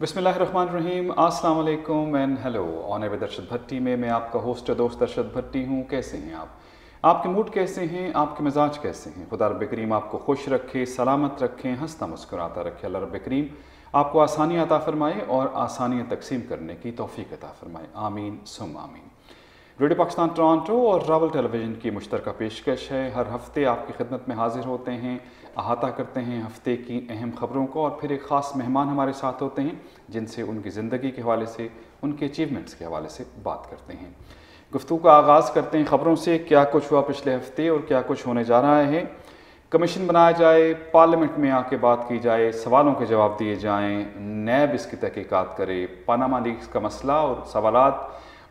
بسم اللہ الرحمن الرحیم، السلام علیکم and hello on air with Bhatti میں میں آپ کا ہوسٹ دوست ارشد بھٹی ہوں۔ کیسے ہیں آپ؟ آپ کے موڈ کیسے ہیں؟ آپ کے مزاج کیسے ہیں؟ خدا رب کریم آپ کو خوش رکھے، سلامت رکھیں ہنستا مسکراتا رکھے۔ اللہ رب کریم آپ کو آسانی عطا فرمائے اور آسانیاں تقسیم کرنے کی توفیق عطا فرمائے۔ آمین سم آمین۔ ریڈیو پاکستان ٹورانٹو اور راول ٹیلی ویژن کی مشترکہ پیشکش ہے۔ ہر ہفتے آپ کی خدمت میں حاضر ہوتے ہیں۔ احاطہ کرتے ہیں ہفتے کی اہم خبروں کو اور پھر ایک خاص مہمان ہمارے ساتھ ہوتے ہیں، جن سے ان کی زندگی کے حوالے سے، ان کے اچیومنٹس کے حوالے سے بات کرتے ہیں۔ گفتگو کا آغاز کرتے ہیں خبروں سے، کیا کچھ ہوا پچھلے ہفتے اور کیا کچھ ہونے جا رہا ہے۔ کمیشن بنایا جائے، پارلیمنٹ میں آ کے بات کی جائے، سوالوں کے جواب دیے جائیں، نیب اس کی تحقیقات کرے۔ پاناما لیکس کا مسئلہ اور سوالات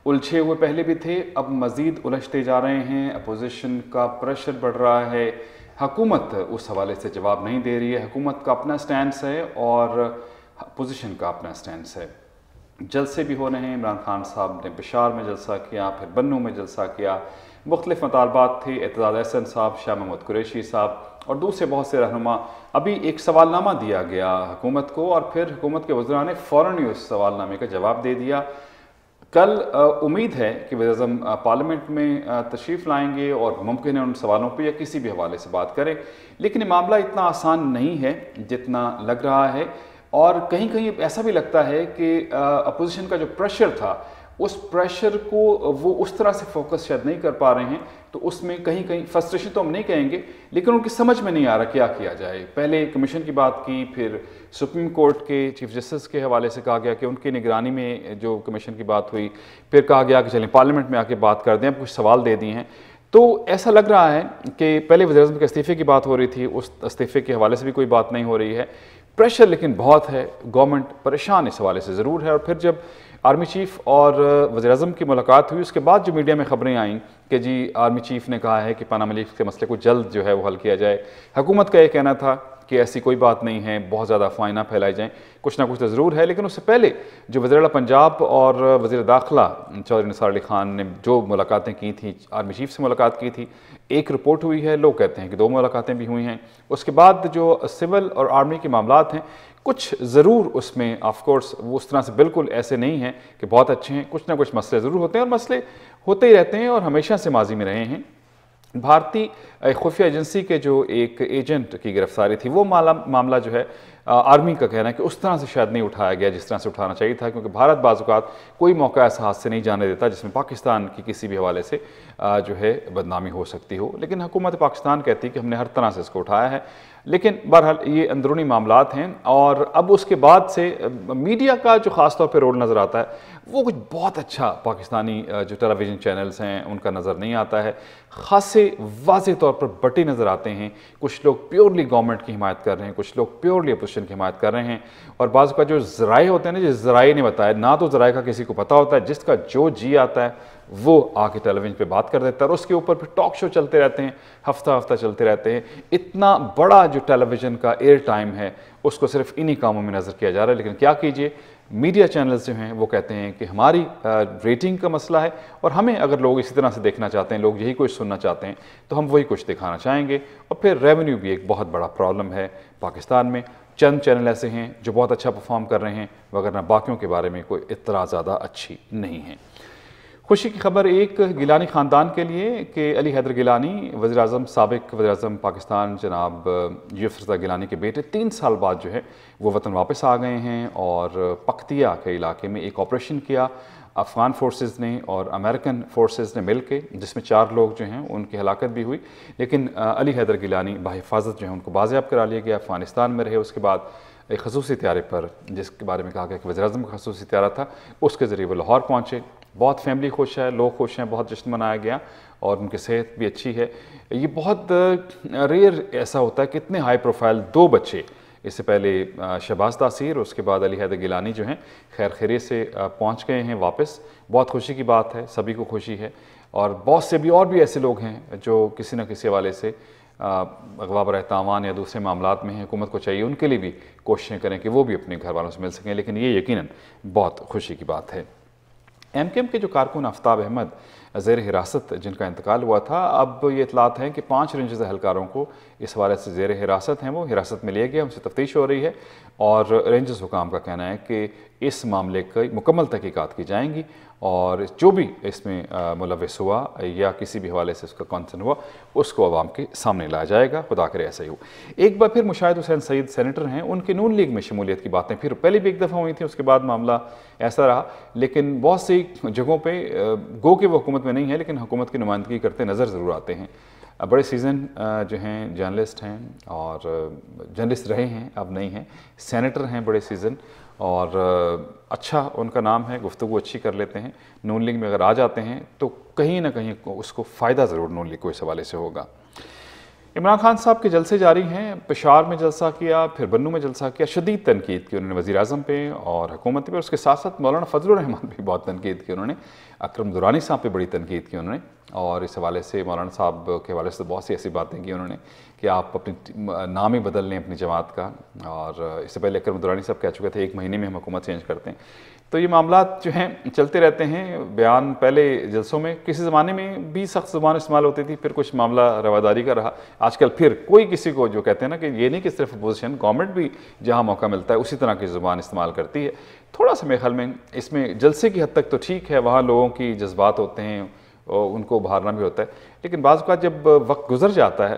الجھے ہوئے پہلے بھی تھے، اب مزید الجھتے جا رہے ہیں۔ اپوزیشن کا پریشر بڑھ رہا ہے۔ حکومت اس حوالے سے جواب نہیں دے رہی ہے۔ حکومت کا اپنا سٹینس ہے اور اپوزیشن کا اپنا سٹینس ہے۔ جلسے بھی ہو رہے ہیں۔ عمران خان صاحب نے بشار میں جلسہ کیا، پھر بنو میں جلسہ کیا۔ مختلف مطالبات تھے۔ اعتزاز احسن صاحب، شاہ محمد قریشی صاحب اور دوسرے بہت سے رہنما ابھی ایک سوال نامہ دیا گیا حکومت کو اور پھر حکومت کے وزراء نے فوراً ہی اس سوال نامے کا جواب دے دیا۔ کل امید ہے کہ وزیر اعظم پارلیمنٹ میں تشریف لائیں گے اور ممکن ہے ان سوالوں پہ یا کسی بھی حوالے سے بات کریں۔ لیکن یہ معاملہ اتنا آسان نہیں ہے جتنا لگ رہا ہے اور کہیں کہیں ایسا بھی لگتا ہے کہ اپوزیشن کا جو پریشر تھا اس پریشر کو وہ اس طرح سے فوکس شاید نہیں کر پا رہے ہیں، تو اس میں کہیں کہیں فرسٹریشن تو ہم نہیں کہیں گے، لیکن ان کی سمجھ میں نہیں آ رہا کیا کیا جائے۔ پہلے کمیشن کی بات کی، پھر سپریم کورٹ کے چیف جسٹس کے حوالے سے کہا گیا کہ ان کی نگرانی میں جو کمیشن کی بات ہوئی، پھر کہا گیا کہ چلیں پارلیمنٹ میں آ کے بات کر دیں، اب کچھ سوال دے دیے ہیں۔ تو ایسا لگ رہا ہے کہ پہلے وزیر اعظم کے استعفے کی بات ہو رہی تھی، اس استعفے کے حوالے سے بھی کوئی بات نہیں ہو رہی ہے۔ پریشر لیکن بہت ہے گورنمنٹ پریشان اس حوالے سے ضرور ہے اور پھر جب آرمی چیف اور وزیر اعظم کی ملاقات ہوئی، اس کے بعد جو میڈیا میں خبریں آئیں کہ جی آرمی چیف نے کہا ہے کہ پانام ملیف کے مسئلے کو جلد جو ہے وہ حل کیا جائے۔ حکومت کا یہ کہنا تھا کہ ایسی کوئی بات نہیں ہے، بہت زیادہ افواہیں نہ پھیلائی جائیں۔ کچھ نہ کچھ تو ضرور ہے، لیکن اس سے پہلے جو وزیر اعلیٰ پنجاب اور وزیر داخلہ چودھری نثار علی خان نے جو ملاقاتیں کی تھیں، آرمی چیف سے ملاقات کی تھی، ایک رپورٹ ہوئی ہے، لوگ کہتے ہیں کہ دو ملاقاتیں بھی ہوئی ہیں۔ اس کے بعد جو سول اور آرمی کے معاملات ہیں کچھ ضرور اس میں آف کورس وہ اس طرح سے بالکل ایسے نہیں ہیں کہ بہت اچھے ہیں، کچھ نہ کچھ مسئلے ضرور ہوتے ہیں اور مسئلے ہوتے ہی رہتے ہیں اور ہمیشہ سے ماضی میں رہے ہیں۔ بھارتی خفیہ ایجنسی کے جو ایک ایجنٹ کی گرفتاری تھی، وہ معاملہ جو ہے آرمی کا کہنا ہے کہ اس طرح سے شاید نہیں اٹھایا گیا جس طرح سے اٹھانا چاہیے تھا، کیونکہ بھارت بعض اوقات کوئی موقع ایسا ہاتھ سے نہیں جانے دیتا جس میں پاکستان کی کسی بھی حوالے سے جو ہے بدنامی ہو سکتی ہو۔ لیکن حکومت پاکستان کہتی کہ ہم نے ہر طرح سے اس کو اٹھایا ہے۔ لیکن بہرحال یہ اندرونی معاملات ہیں اور اب اس کے بعد سے میڈیا کا جو خاص طور پہ رول نظر آتا ہے وہ کچھ بہت اچھا پاکستانی جو ٹیلی ویژن چینلز ہیں، ان کا نظر نہیں آتا ہے۔ خاصے واضح طور پر بٹی نظر آتے ہیں۔ کچھ لوگ پیورلی گورنمنٹ کی حمایت کر رہے ہیں، کچھ لوگ پیورلی اپوزیشن کی حمایت کر رہے ہیں۔ اور بعض کا جو ذرائع ہوتے ہیں نا جس ذرائع نے بتایا نہ تو ذرائع کا کسی کو پتہ ہوتا ہے، جس کا جو جی آتا ہے، وہ آ کے ٹیلی ویژن پہ بات کر دیتا ہے۔ اور اس کے اوپر پھر ٹاک شو چلتے رہتے ہیں، ہفتہ ہفتہ چلتے رہتے ہیں۔ اتنا بڑا جو ٹیلی ویژن کا ایئر ٹائم ہے، اس کو صرف انہی کاموں میں نظر کیا جا رہا ہے۔ لیکن کیا کیجیے؟ میڈیا چینلز جو ہیں وہ کہتے ہیں کہ ہماری ریٹنگ کا مسئلہ ہے اور ہمیں اگر لوگ اسی طرح سے دیکھنا چاہتے ہیں، لوگ یہی کچھ سننا چاہتے ہیں، تو ہم وہی کچھ دکھانا چاہیں گے۔ اور پھر ریونیو بھی ایک بہت بڑا پرابلم ہے پاکستان میں۔ چند چینل ایسے ہیں جو بہت اچھا پرفارم کر رہے ہیں وغیرہ باقیوں کے بارے میں کوئی اطلاع زیادہ اچھی نہیں ہے۔ خوشی کی خبر ایک گیلانی خاندان کے لیے کہ علی حیدر گیلانی، وزیر اعظم سابق وزیر اعظم پاکستان جناب یوف رضا گیلانی کے بیٹے تین سال بعد جو ہے وہ وطن واپس آ گئے ہیں اور پختیہ کے علاقے میں ایک آپریشن کیا۔ افغان فورسز نے اور امریکن فورسز نے مل کے، جس میں چار لوگ جو ہیں ان کی ہلاکت بھی ہوئی۔ لیکن علی حیدر گیلانی بحفاظت جو ہے ان کو بازیاب کرا لیا گیا۔ افغانستان میں رہے، اس کے بعد ایک خصوصی طیارے پر، جس کے بارے میں کہا گیا کہ وزیر اعظم کا خصوصی طیارہ تھا، اس کے ذریعے وہ لاہور پہنچے۔ بہت فیملی خوش ہے لوگ خوش ہیں، بہت جشن منایا گیا اور ان کی صحت بھی اچھی ہے۔ یہ بہت ریئر ایسا ہوتا ہے کہ اتنے ہائی پروفائل دو بچے، اس سے پہلے شہباز تاثیر، اس کے بعد علی حید گیلانی جو ہیں، خیر خیریت سے پہنچ گئے ہیں واپس۔ بہت خوشی کی بات ہے، سبھی کو خوشی ہے۔ اور بہت سے بھی اور بھی ایسے لوگ ہیں جو کسی نہ کسی حوالے سے اغوا برہ تاوان یا دوسرے معاملات میں ہیں، حکومت کو چاہیے ان کے لیے بھی کوششیں کریں کہ وہ بھی اپنے گھر والوں سے مل سکیں۔ لیکن یہ یقیناً بہت خوشی کی بات ہے۔ ایم کے ایم کے جو کارکن آفتاب احمد زیر حراست جن کا انتقال ہوا تھا، اب یہ اطلاعات ہیں کہ پانچ رینجز اہلکاروں کو اس حوالے سے زیر حراست ہیں، وہ حراست میں لیا گیا ان سے تفتیش ہو رہی ہے اور رینجز حکام کا کہنا ہے کہ اس معاملے کی مکمل تحقیقات کی جائیں گی۔ اور جو بھی اس میں ملوث ہوا یا کسی بھی حوالے سے اس کا کانسن ہوا، اس کو عوام کے سامنے لایا جائے گا۔ خدا کرے ایسا ہی ہو۔ ایک بار پھر مشاہد حسین سعید سینیٹر ہیں، ان کے نون لیگ میں شمولیت کی باتیں پھر پہلے بھی ایک دفعہ ہوئی تھیں، اس کے بعد معاملہ ایسا رہا۔ لیکن بہت سی جگہوں پہ گو کہ وہ حکومت میں نہیں ہے لیکن حکومت کی نمائندگی کرتے نظر ضرور آتے ہیں۔ بڑے سیزن جو ہیں جرنلسٹ ہیں اور جرنلسٹ رہے ہیں، اب نہیں ہیں۔ سینیٹر ہیں بڑے سیزن اور اچھا ان کا نام ہے، گفتگو اچھی کر لیتے ہیں، نون لیگ میں اگر آ جاتے ہیں تو کہیں نہ کہیں اس کو فائدہ ضرور نون لیگ کو اس حوالے سے ہوگا۔ عمران خان صاحب کے جلسے جاری ہیں پشار میں جلسہ کیا، پھر بنو میں جلسہ کیا، شدید تنقید کی انہوں نے وزیر اعظم پہ اور حکومت پہ اس کے ساتھ ساتھ مولانا فضل الرحمان بھی بہت تنقید کی انہوں نے، اکرم دورانی صاحب پہ بڑی تنقید کی انہوں نے، اور اس حوالے سے مولانا صاحب کے حوالے سے بہت سی ایسی باتیں کی انہوں نے کہ آپ اپنی نام ہی بدل لیں اپنی جماعت کا، اور اس سے پہلے اکرم دورانی صاحب کہہ چکے تھے، ایک مہینے میں ہم حکومت چینج کرتے ہیں۔ تو یہ معاملات جو ہیں چلتے رہتے ہیں بیان پہلے جلسوں میں، کسی زمانے میں بھی سخت زبان استعمال ہوتی تھی، پھر کچھ معاملہ رواداری کا رہا۔ آج کل پھر کوئی کسی کو جو کہتے ہیں نا کہ یہ نہیں کہ صرف اپوزیشن گورنمنٹ بھی جہاں موقع ملتا ہے اسی طرح کی زبان استعمال کرتی ہے۔ تھوڑا سا میرے خیال میں اس میں جلسے کی حد تک تو ٹھیک ہے، وہاں لوگوں کی جذبات ہوتے ہیں ان کو ابھارنا بھی ہوتا ہے۔ لیکن بعض اوقات جب وقت گزر جاتا ہے،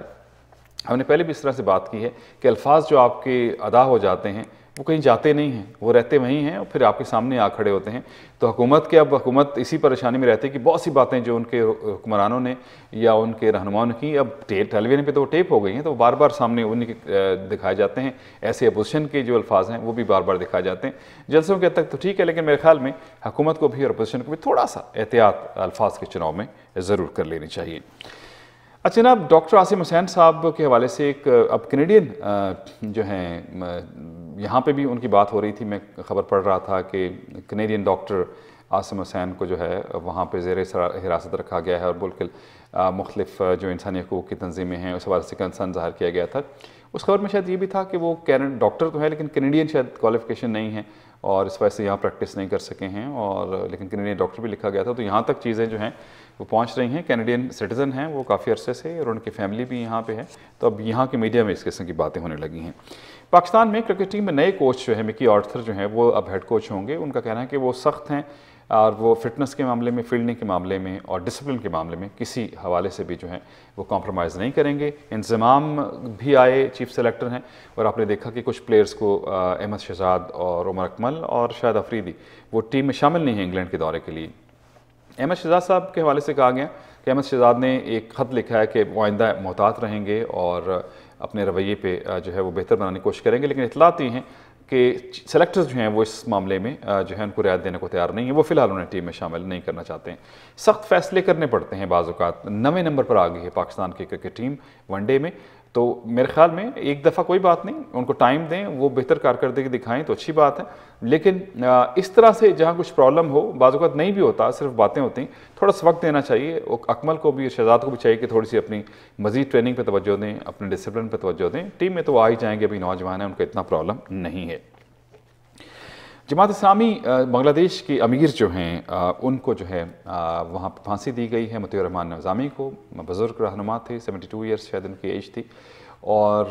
ہم نے پہلے بھی اس طرح سے بات کی ہے کہ الفاظ جو آپ کے ادا ہو جاتے ہیں وہ کہیں جاتے نہیں ہیں، وہ رہتے وہیں ہیں اور پھر آپ کے سامنے آ کھڑے ہوتے ہیں۔ تو حکومت کے اب حکومت اسی پریشانی میں رہتی ہے کہ بہت سی باتیں جو ان کے حکمرانوں نے یا ان کے رہنماؤں نے کی، اب ٹیلی ویژن پہ تو وہ ٹیپ ہو گئی ہیں، تو وہ بار بار سامنے ان کے دکھائے جاتے ہیں۔ ایسے اپوزیشن کے جو الفاظ ہیں وہ بھی بار بار دکھائے جاتے ہیں۔ جلسوں کے حد تک تو ٹھیک ہے، لیکن میرے خیال میں حکومت کو بھی اور اپوزیشن کو بھی تھوڑا سا احتیاط الفاظ کے چناؤ میں ضرور کر لینی چاہیے۔ اچھا جناب ڈاکٹر عاصم حسین صاحب کے حوالے سے ایک، اب کینیڈین جو ہیں یہاں پہ بھی ان کی بات ہو رہی تھی، میں خبر پڑھ رہا تھا کہ کینیڈین ڈاکٹر عاصم حسین کو جو ہے وہاں پہ زیر حراست رکھا گیا ہے اور بالکل مختلف جو انسانی حقوق کی تنظیمیں ہیں، اس حوالے سے کنسرن ظاہر کیا گیا تھا۔ اس خبر میں شاید یہ بھی تھا کہ وہ ڈاکٹر تو ہے لیکن کینیڈین شاید کوالیفیکیشن نہیں ہے۔ اور اس وجہ سے یہاں پریکٹس نہیں کر سکے ہیں اور لیکن کینیڈین ڈاکٹر بھی لکھا گیا تھا، تو یہاں تک چیزیں جو ہیں وہ پہنچ رہی ہیں۔ کینیڈین سٹیزن ہیں، وہ کافی عرصے سے اور ان کی فیملی بھی یہاں پہ ہے۔ تو اب یہاں کی میڈیا میں اس قسم کی باتیں ہونے لگی ہیں۔ پاکستان میں کرکٹ ٹیم میں نئے کوچ جو ہے مکی آرتھر جو ہیں، وہ اب ہیڈ کوچ ہوں گے۔ ان کا کہنا ہے کہ وہ سخت ہیں۔ اور وہ فٹنس کے معاملے میں، فیلڈنگ کے معاملے میں اور ڈسپلن کے معاملے میں کسی حوالے سے بھی جو ہیں وہ کمپرومائز نہیں کریں گے۔ انضمام بھی آئے چیف سلیکٹر ہیں اور آپ نے دیکھا کہ کچھ پلیئرز کو احمد شہزاد اور عمر اکمل اور شاید افریدی، وہ ٹیم میں شامل نہیں ہیں انگلینڈ کے دورے کے لیے۔ احمد شہزاد صاحب کے حوالے سے کہا گیا کہ احمد شہزاد نے ایک خط لکھا ہے کہ آئندہ محتاط رہیں گے اور اپنے رویے پہ جو ہے وہ بہتر بنانے کی کوشش کریں گے، لیکن اطلاعات یہ ہیں کہ سلیکٹرز جو ہیں وہ اس معاملے میں جو ہے ان کو رعایت دینے کو تیار نہیں ہیں۔ وہ فی الحال انہیں ٹیم میں شامل نہیں کرنا چاہتے ہیں۔ سخت فیصلے کرنے پڑتے ہیں بعض اوقات۔ نویں نمبر پر آ گئی ہے پاکستان کی کرکٹ ٹیم ون ڈے میں۔ تو میرے خیال میں ایک دفعہ کوئی بات نہیں، ان کو ٹائم دیں، وہ بہتر کارکردگی دکھائیں تو اچھی بات ہے۔ لیکن اس طرح سے جہاں کچھ پرابلم ہو، بعض اوقات نہیں بھی ہوتا، صرف باتیں ہوتی ہیں، تھوڑا سا وقت دینا چاہیے۔ اکمل کو بھی، شہزاد کو بھی چاہیے کہ تھوڑی سی اپنی مزید ٹریننگ پہ توجہ دیں، اپنے ڈسپلن پہ توجہ دیں۔ ٹیم میں تو آ ہی جائیں گے، ابھی نوجوان ہیں، ان کو اتنا پرابلم نہیں ہے۔ جماعت اسلامی بنگلہ دیش کی امیر جو ہیں ان کو جو ہے وہاں پھانسی دی گئی ہے۔ مطیع الرحمان نظامی کو، بزرگ رہنما تھے، سیونٹی ٹو ایئرس شاید ان کی ایج تھی۔ اور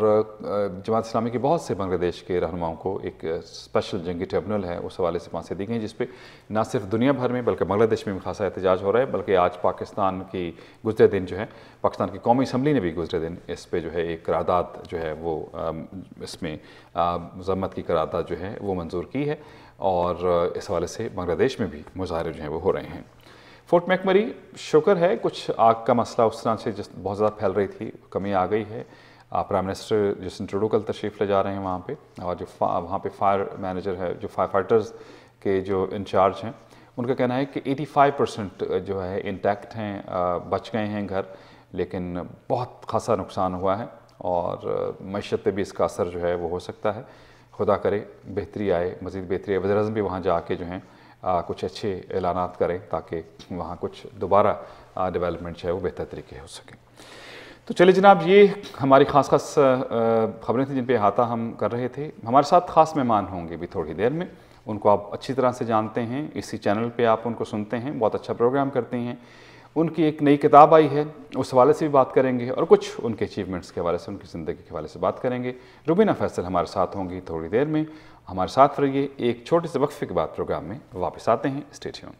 جماعت اسلامی کے بہت سے بنگلہ دیش کے رہنماؤں کو ایک اسپیشل جنگی ٹریبونل ہے، اس حوالے سے پھانسی دی گئی جس پہ نہ صرف دنیا بھر میں بلکہ بنگلہ دیش میں بھی خاصا احتجاج ہو رہا ہے، بلکہ آج پاکستان کی گزرے دن جو ہے، پاکستان کی قومی اسمبلی نے بھی گزرے دن اس پہ جو ہے ایک قرارداد جو ہے وہ اس میں مذمت کی قرارداد جو ہے وہ منظور کی ہے۔ اور اس حوالے سے بنگلہ دیش میں بھی مظاہرے جو ہیں وہ ہو رہے ہیں۔ فورٹ میکمری شکر ہے، کچھ آگ کا مسئلہ اس طرح سے جس بہت زیادہ پھیل رہی تھی، کمی آ گئی ہے۔ پرائم منسٹر جسن ٹروڈو کل تشریف لے جا رہے ہیں وہاں پہ، اور جو وہاں پہ فائر مینیجر ہے، جو فائر فائٹرز کے جو انچارج ہیں، ان کا کہنا ہے کہ ایٹی فائیو پرسنٹ جو ہے انٹیکٹ ہیں بچ گئے ہیں گھر، لیکن بہت خاصا نقصان ہوا ہے اور معیشت پہ بھی اس کا اثر جو ہے وہ ہو سکتا ہے۔ خدا کرے بہتری آئے، مزید بہتری آئے۔ وزیر اعظم بھی وہاں جا کے جو ہیں کچھ اچھے اعلانات کریں تاکہ وہاں کچھ دوبارہ ڈیولپمنٹ جو ہے وہ بہتر طریقے ہو سکیں تو چلے جناب، یہ ہماری خاص خاص خبریں تھیں جن پہ احاطہ ہم کر رہے تھے۔ ہمارے ساتھ خاص مہمان ہوں گے بھی تھوڑی دیر میں۔ ان کو آپ اچھی طرح سے جانتے ہیں۔ اسی چینل پہ آپ ان کو سنتے ہیں، بہت اچھا پروگرام کرتے ہیں۔ ان کی ایک نئی کتاب آئی ہے، اس حوالے سے بھی بات کریں گے اور کچھ ان کے اچیومنٹس کے حوالے سے، ان کی زندگی کے حوالے سے بات کریں گے۔ روبینہ فیصل ہمارے ساتھ ہوں گی تھوڑی دیر میں۔ ہمارے ساتھ رہیے ایک چھوٹے سے وقفے کے بعد پروگرام میں واپس آتے ہیں۔ Stay tuned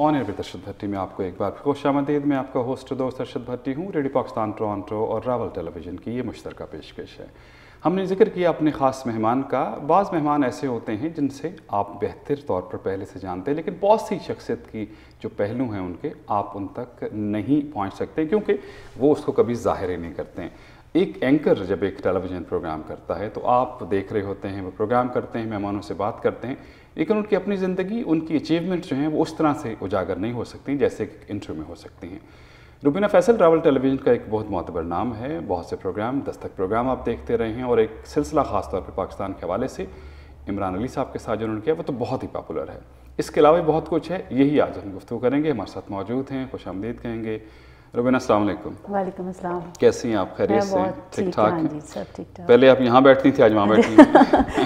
on air with Arshad Bhatti? میں آپ کو ایک بار خوش آمدید، میں آپ کا ہوسٹ دوست ارشد بھٹی ہوں ریڈیو پاکستان، ٹورانٹو اور راول ٹیلی ویژن کی یہ مشترکہ پیشکش ہے۔ ہم نے ذکر کیا اپنے خاص مہمان کا۔ بعض مہمان ایسے ہوتے ہیں جن سے آپ بہتر طور پر پہلے سے جانتے ہیں، لیکن بہت سی شخصیت کی جو پہلو ہیں ان کے آپ ان تک نہیں پہنچ سکتے کیونکہ وہ اس کو کبھی ظاہر ہی نہیں کرتے ہیں۔ ایک اینکر جب ایک ٹیلی ویژن پروگرام کرتا ہے تو آپ دیکھ رہے ہوتے ہیں، وہ پروگرام کرتے ہیں، مہمانوں سے بات کرتے ہیں۔ لیکن ان کی اپنی زندگی، ان کی اچیومنٹ جو ہیں وہ اس طرح سے اجاگر نہیں ہو سکتی جیسے کہ انٹرویو میں ہو سکتی ہیں۔ روبینہ فیصل راول ٹیلی ویژن کا ایک بہت معتبر نام ہے، بہت سے پروگرام دستک پروگرام آپ دیکھتے رہے ہیں اور ایک سلسلہ خاص طور پہ پاکستان کے حوالے سے عمران علی صاحب کے ساتھ جو انہوں نے کیا، وہ تو بہت ہی پاپولر ہے۔ اس کے علاوہ بہت کچھ ہے، یہی آج ہم گفتگو کریں گے۔ ہمارے ساتھ موجود ہیں، خوش آمدید کہیں گے۔ روبینہ السلام علیکم۔ وعلیکم السلام۔ کیسی ہیں آپ؟ خیریت سے؟ ٹھیک ٹھاک ہاں جی سب ٹھیک ٹھاک۔ پہلے آپ یہاں بیٹھتی تھیں آج وہاں بیٹھی ہیں۔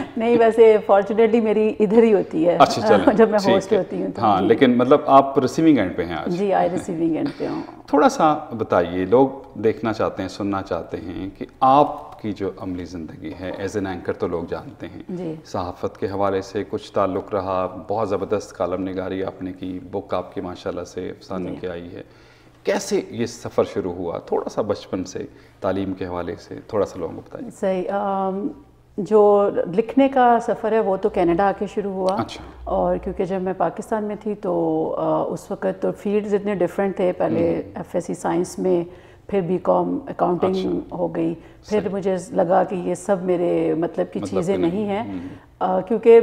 نہیں ویسے فارچونیٹلی میری ادھر ہی ہوتی ہے۔ اچھا چلیں۔ جب میں ہوسٹ۔ ہوتی ہوں ہاں لیکن مطلب آپ ریسیونگ اینڈ پہ ہیں آج۔ جی آئی ریسیونگ اینڈ پہ ہوں۔ تھوڑا سا بتائیے لوگ دیکھنا چاہتے ہیں سننا چاہتے ہیں کہ آپ کی جو عملی زندگی ہے ایز این اینکر تو لوگ جانتے ہیں۔ جی۔ صحافت کے حوالے سے کچھ تعلق رہا بہت زبردست کالم نگاری آپ نے کی بک آپ کی ماشاءاللہ سے افسانے کی آئی ہے۔ کیسے یہ سفر شروع ہوا؟ تھوڑا سا بچپن سے تعلیم کے حوالے سے تھوڑا سا لوگوں کو بتائیے صحیح جو لکھنے کا سفر ہے وہ تو کینیڈا آ کے شروع ہوا۔ اچھا۔ اور کیونکہ جب میں پاکستان میں تھی تو اس وقت تو فیلڈز اتنے ڈفرینٹ تھے۔ پہلے ایف ایس سی سائنس میں پھر بی کام اکاؤنٹنگ ہو گئی۔ پھر مجھے لگا کہ یہ سب میرے مطلب کی چیزیں نہیں۔ ہیں۔ کیونکہ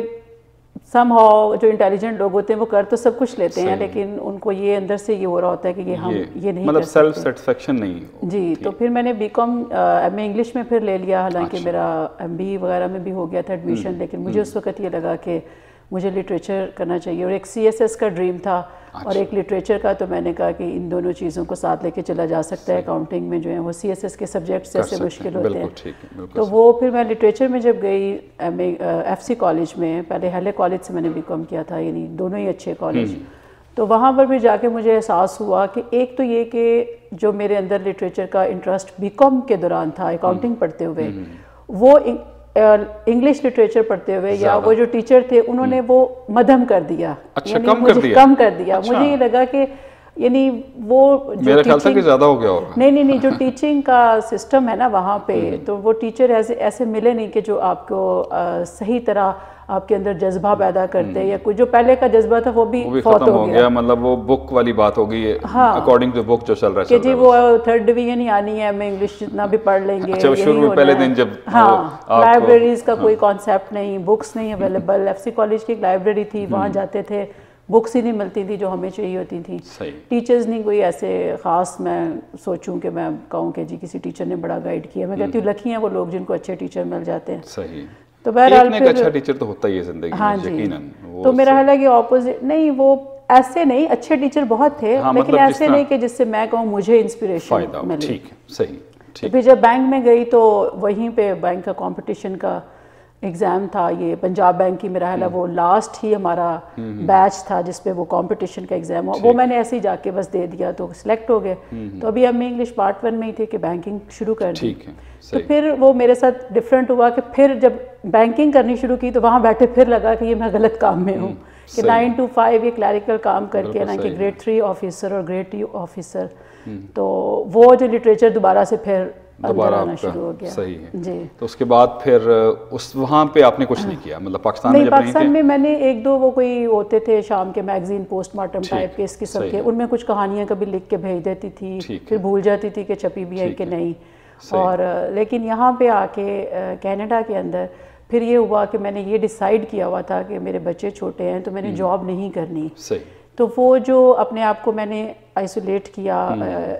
سم ہاؤ جو انٹیلیجنٹ لوگ ہوتے ہیں وہ کر تو سب کچھ لیتے ہیں لیکن ان کو یہ اندر سے یہ ہو رہا ہوتا ہے کہ یہ ہم یہ نہیں مطلب سیلف سیٹسفیکشن نہیں جی تو پھر میں نے B com M A English میں پھر لے لیا حالانکہ میرا ایم بی وغیرہ میں بھی ہو گیا تھا ایڈمیشن لیکن مجھے اس وقت یہ لگا کہ مجھے لٹریچر کرنا چاہیے اور ایک سی ایس ایس کا ڈریم تھا اور ایک لٹریچر کا تو میں نے کہا کہ ان دونوں چیزوں کو ساتھ لے کے چلا جا سکتا ہے اکاؤنٹنگ میں جو ہیں وہ سی ایس ایس کے سبجیکٹس جیسے مشکل ہوتے ہیں۔ تو وہ پھر میں لٹریچر میں جب گئی M A F C college میں پہلے ہیلے کالج سے میں نے بی کام کیا تھا یعنی دونوں ہی اچھے کالج تو وہاں پر بھی جا کے مجھے احساس ہوا کہ ایک تو یہ کہ جو میرے اندر لٹریچر کا انٹرسٹ بی کام کے دوران تھا اکاؤنٹنگ پڑھتے ہوئے وہ انگلش لٹریچر پڑھتے ہوئے یا وہ جو ٹیچر تھے انہوں نے وہ مدھم کر دیا۔ اچھا، یعنی کم کر دیا؟ دیا۔ مجھے یہ لگا کہ یعنی وہ جو میرا خیال تھا کہ زیادہ ہو گیا ہوگا۔ نہیں نہیں نہیں جو ٹیچنگ کا سسٹم ہے نا وہاں پہ تو وہ ٹیچر ایسے ایسے ملے نہیں کہ جو آپ کو صحیح طرح آپ کے اندر جذبہ پیدا کرتے یا کوئی جو پہلے کا جذبہ تھا وہ بھی فوت ہو گیا۔ مطلب وہ بک والی بات ہو گئی اکارڈنگ ٹو بک جو چل رہا ہے کہ جی ہے۔ وہ تھرڈ ڈویژن ہی آنی ہے ہمیں انگلش جتنا بھی پڑھ لیں گے اچھا، شروع میں پہلے ہے۔ دن جب ہاں لائبریریز کا کوئی کانسیپٹ نہیں بکس نہیں اویلیبل ایف سی کالج کی ایک لائبریری تھی وہاں جاتے تھے۔ بکس ہی نہیں ملتی تھی جو ہمیں چاہیے ہوتی تھیں۔ صحیح۔ ٹیچرز نہیں کوئی ایسے خاص میں سوچوں کہ میں کہوں کہ جی کسی ٹیچر نے بڑا گائیڈ کیا۔ میں کہتی ہوں لکی ہیں وہ لوگ جن کو اچھے ٹیچر مل جاتے ہیں۔ صحیح۔ تو بہرحال ایک اچھا ٹیچر تو ہوتا ہی ہے زندگی ہاں میں جی۔ یقیناً۔ تو میرا خیال ہے کہ اپوزٹ نہیں وہ ایسے نہیں اچھے ٹیچر بہت تھے ہاں، لیکن مطلب ایسے نہیں کہ جس سے میں کہوں مجھے انسپریشن ملی ٹھیک ہے صحیح پھر جب بینک میں گئی تو وہیں پہ بینک کا کمپٹیشن کا ایگزام تھا یہ پنجاب بینک کی میرا خیال ہے وہ لاسٹ ہی ہمارا بیچ تھا جس پہ وہ کمپٹیشن کا ایگزام ہوا وہ میں نے ایسے ہی جا کے بس دے دیا تو سلیکٹ ہو گئے تو ابھی ہم انگلش پارٹ ون میں ہی تھے کہ بینکنگ شروع کر دی تو پھر وہ میرے ساتھ ڈفرینٹ ہوا کہ پھر جب بینکنگ کرنی شروع کی تو وہاں بیٹھے پھر لگا کہ یہ میں غلط کام میں ہوں کہ نائن ٹو فائیو یہ کلیریکل کام کر کے نا کہ گریڈ تھری آفیسر اور گریڈ ٹو آفیسر تو وہ جو لٹریچر دوبارہ سے پھر دوبارہ آپ کا صحیح ہے۔ جی۔ تو اس کے بعد پھر اس وہاں پہ آپ نے کچھ نہیں کیا؟ مطلب پاکستان میں نہیں جب نہیں پاکستان میں میں نے ایک دو وہ کوئی ہوتے تھے شام کے میگزین پوسٹ مارٹم ٹائپ کے اس قسم کے۔ ان میں کچھ کہانیاں کبھی لکھ کے بھیج دیتی تھی پھر بھول جاتی تھی کہ چھپی بھی ہے کہ نہیں۔ اور لیکن یہاں پہ آ کے کینیڈا کے اندر پھر یہ ہوا کہ میں نے یہ ڈیسائیڈ کیا ہوا تھا کہ میرے بچے چھوٹے ہیں تو میں نے جاب نہیں کرنی۔ تو وہ جو اپنے آپ کو میں نے آئسولیٹ کیا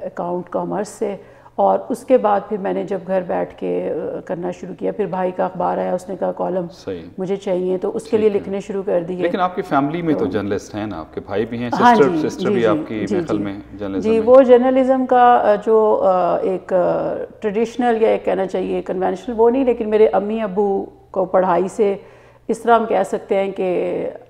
اکاؤنٹ کامرس سے اور اس کے بعد پھر میں نے جب گھر بیٹھ کے کرنا شروع کیا پھر بھائی کا اخبار آیا اس نے کہا کالم مجھے چاہیے تو اس کے لیے لکھنے شروع کر دیے لیکن آپ کی فیملی میں تو جرنلسٹ ہیں نا آپ کے بھائی بھی ہیں سسٹر سسٹر بھی آپ کی میں جرنلزم جی وہ جرنلزم کا جو ایک ٹریڈیشنل یا ایک کہنا چاہیے کنونشنل وہ نہیں لیکن میرے امی ابو کو پڑھائی سے اس طرح ہم کہہ سکتے ہیں کہ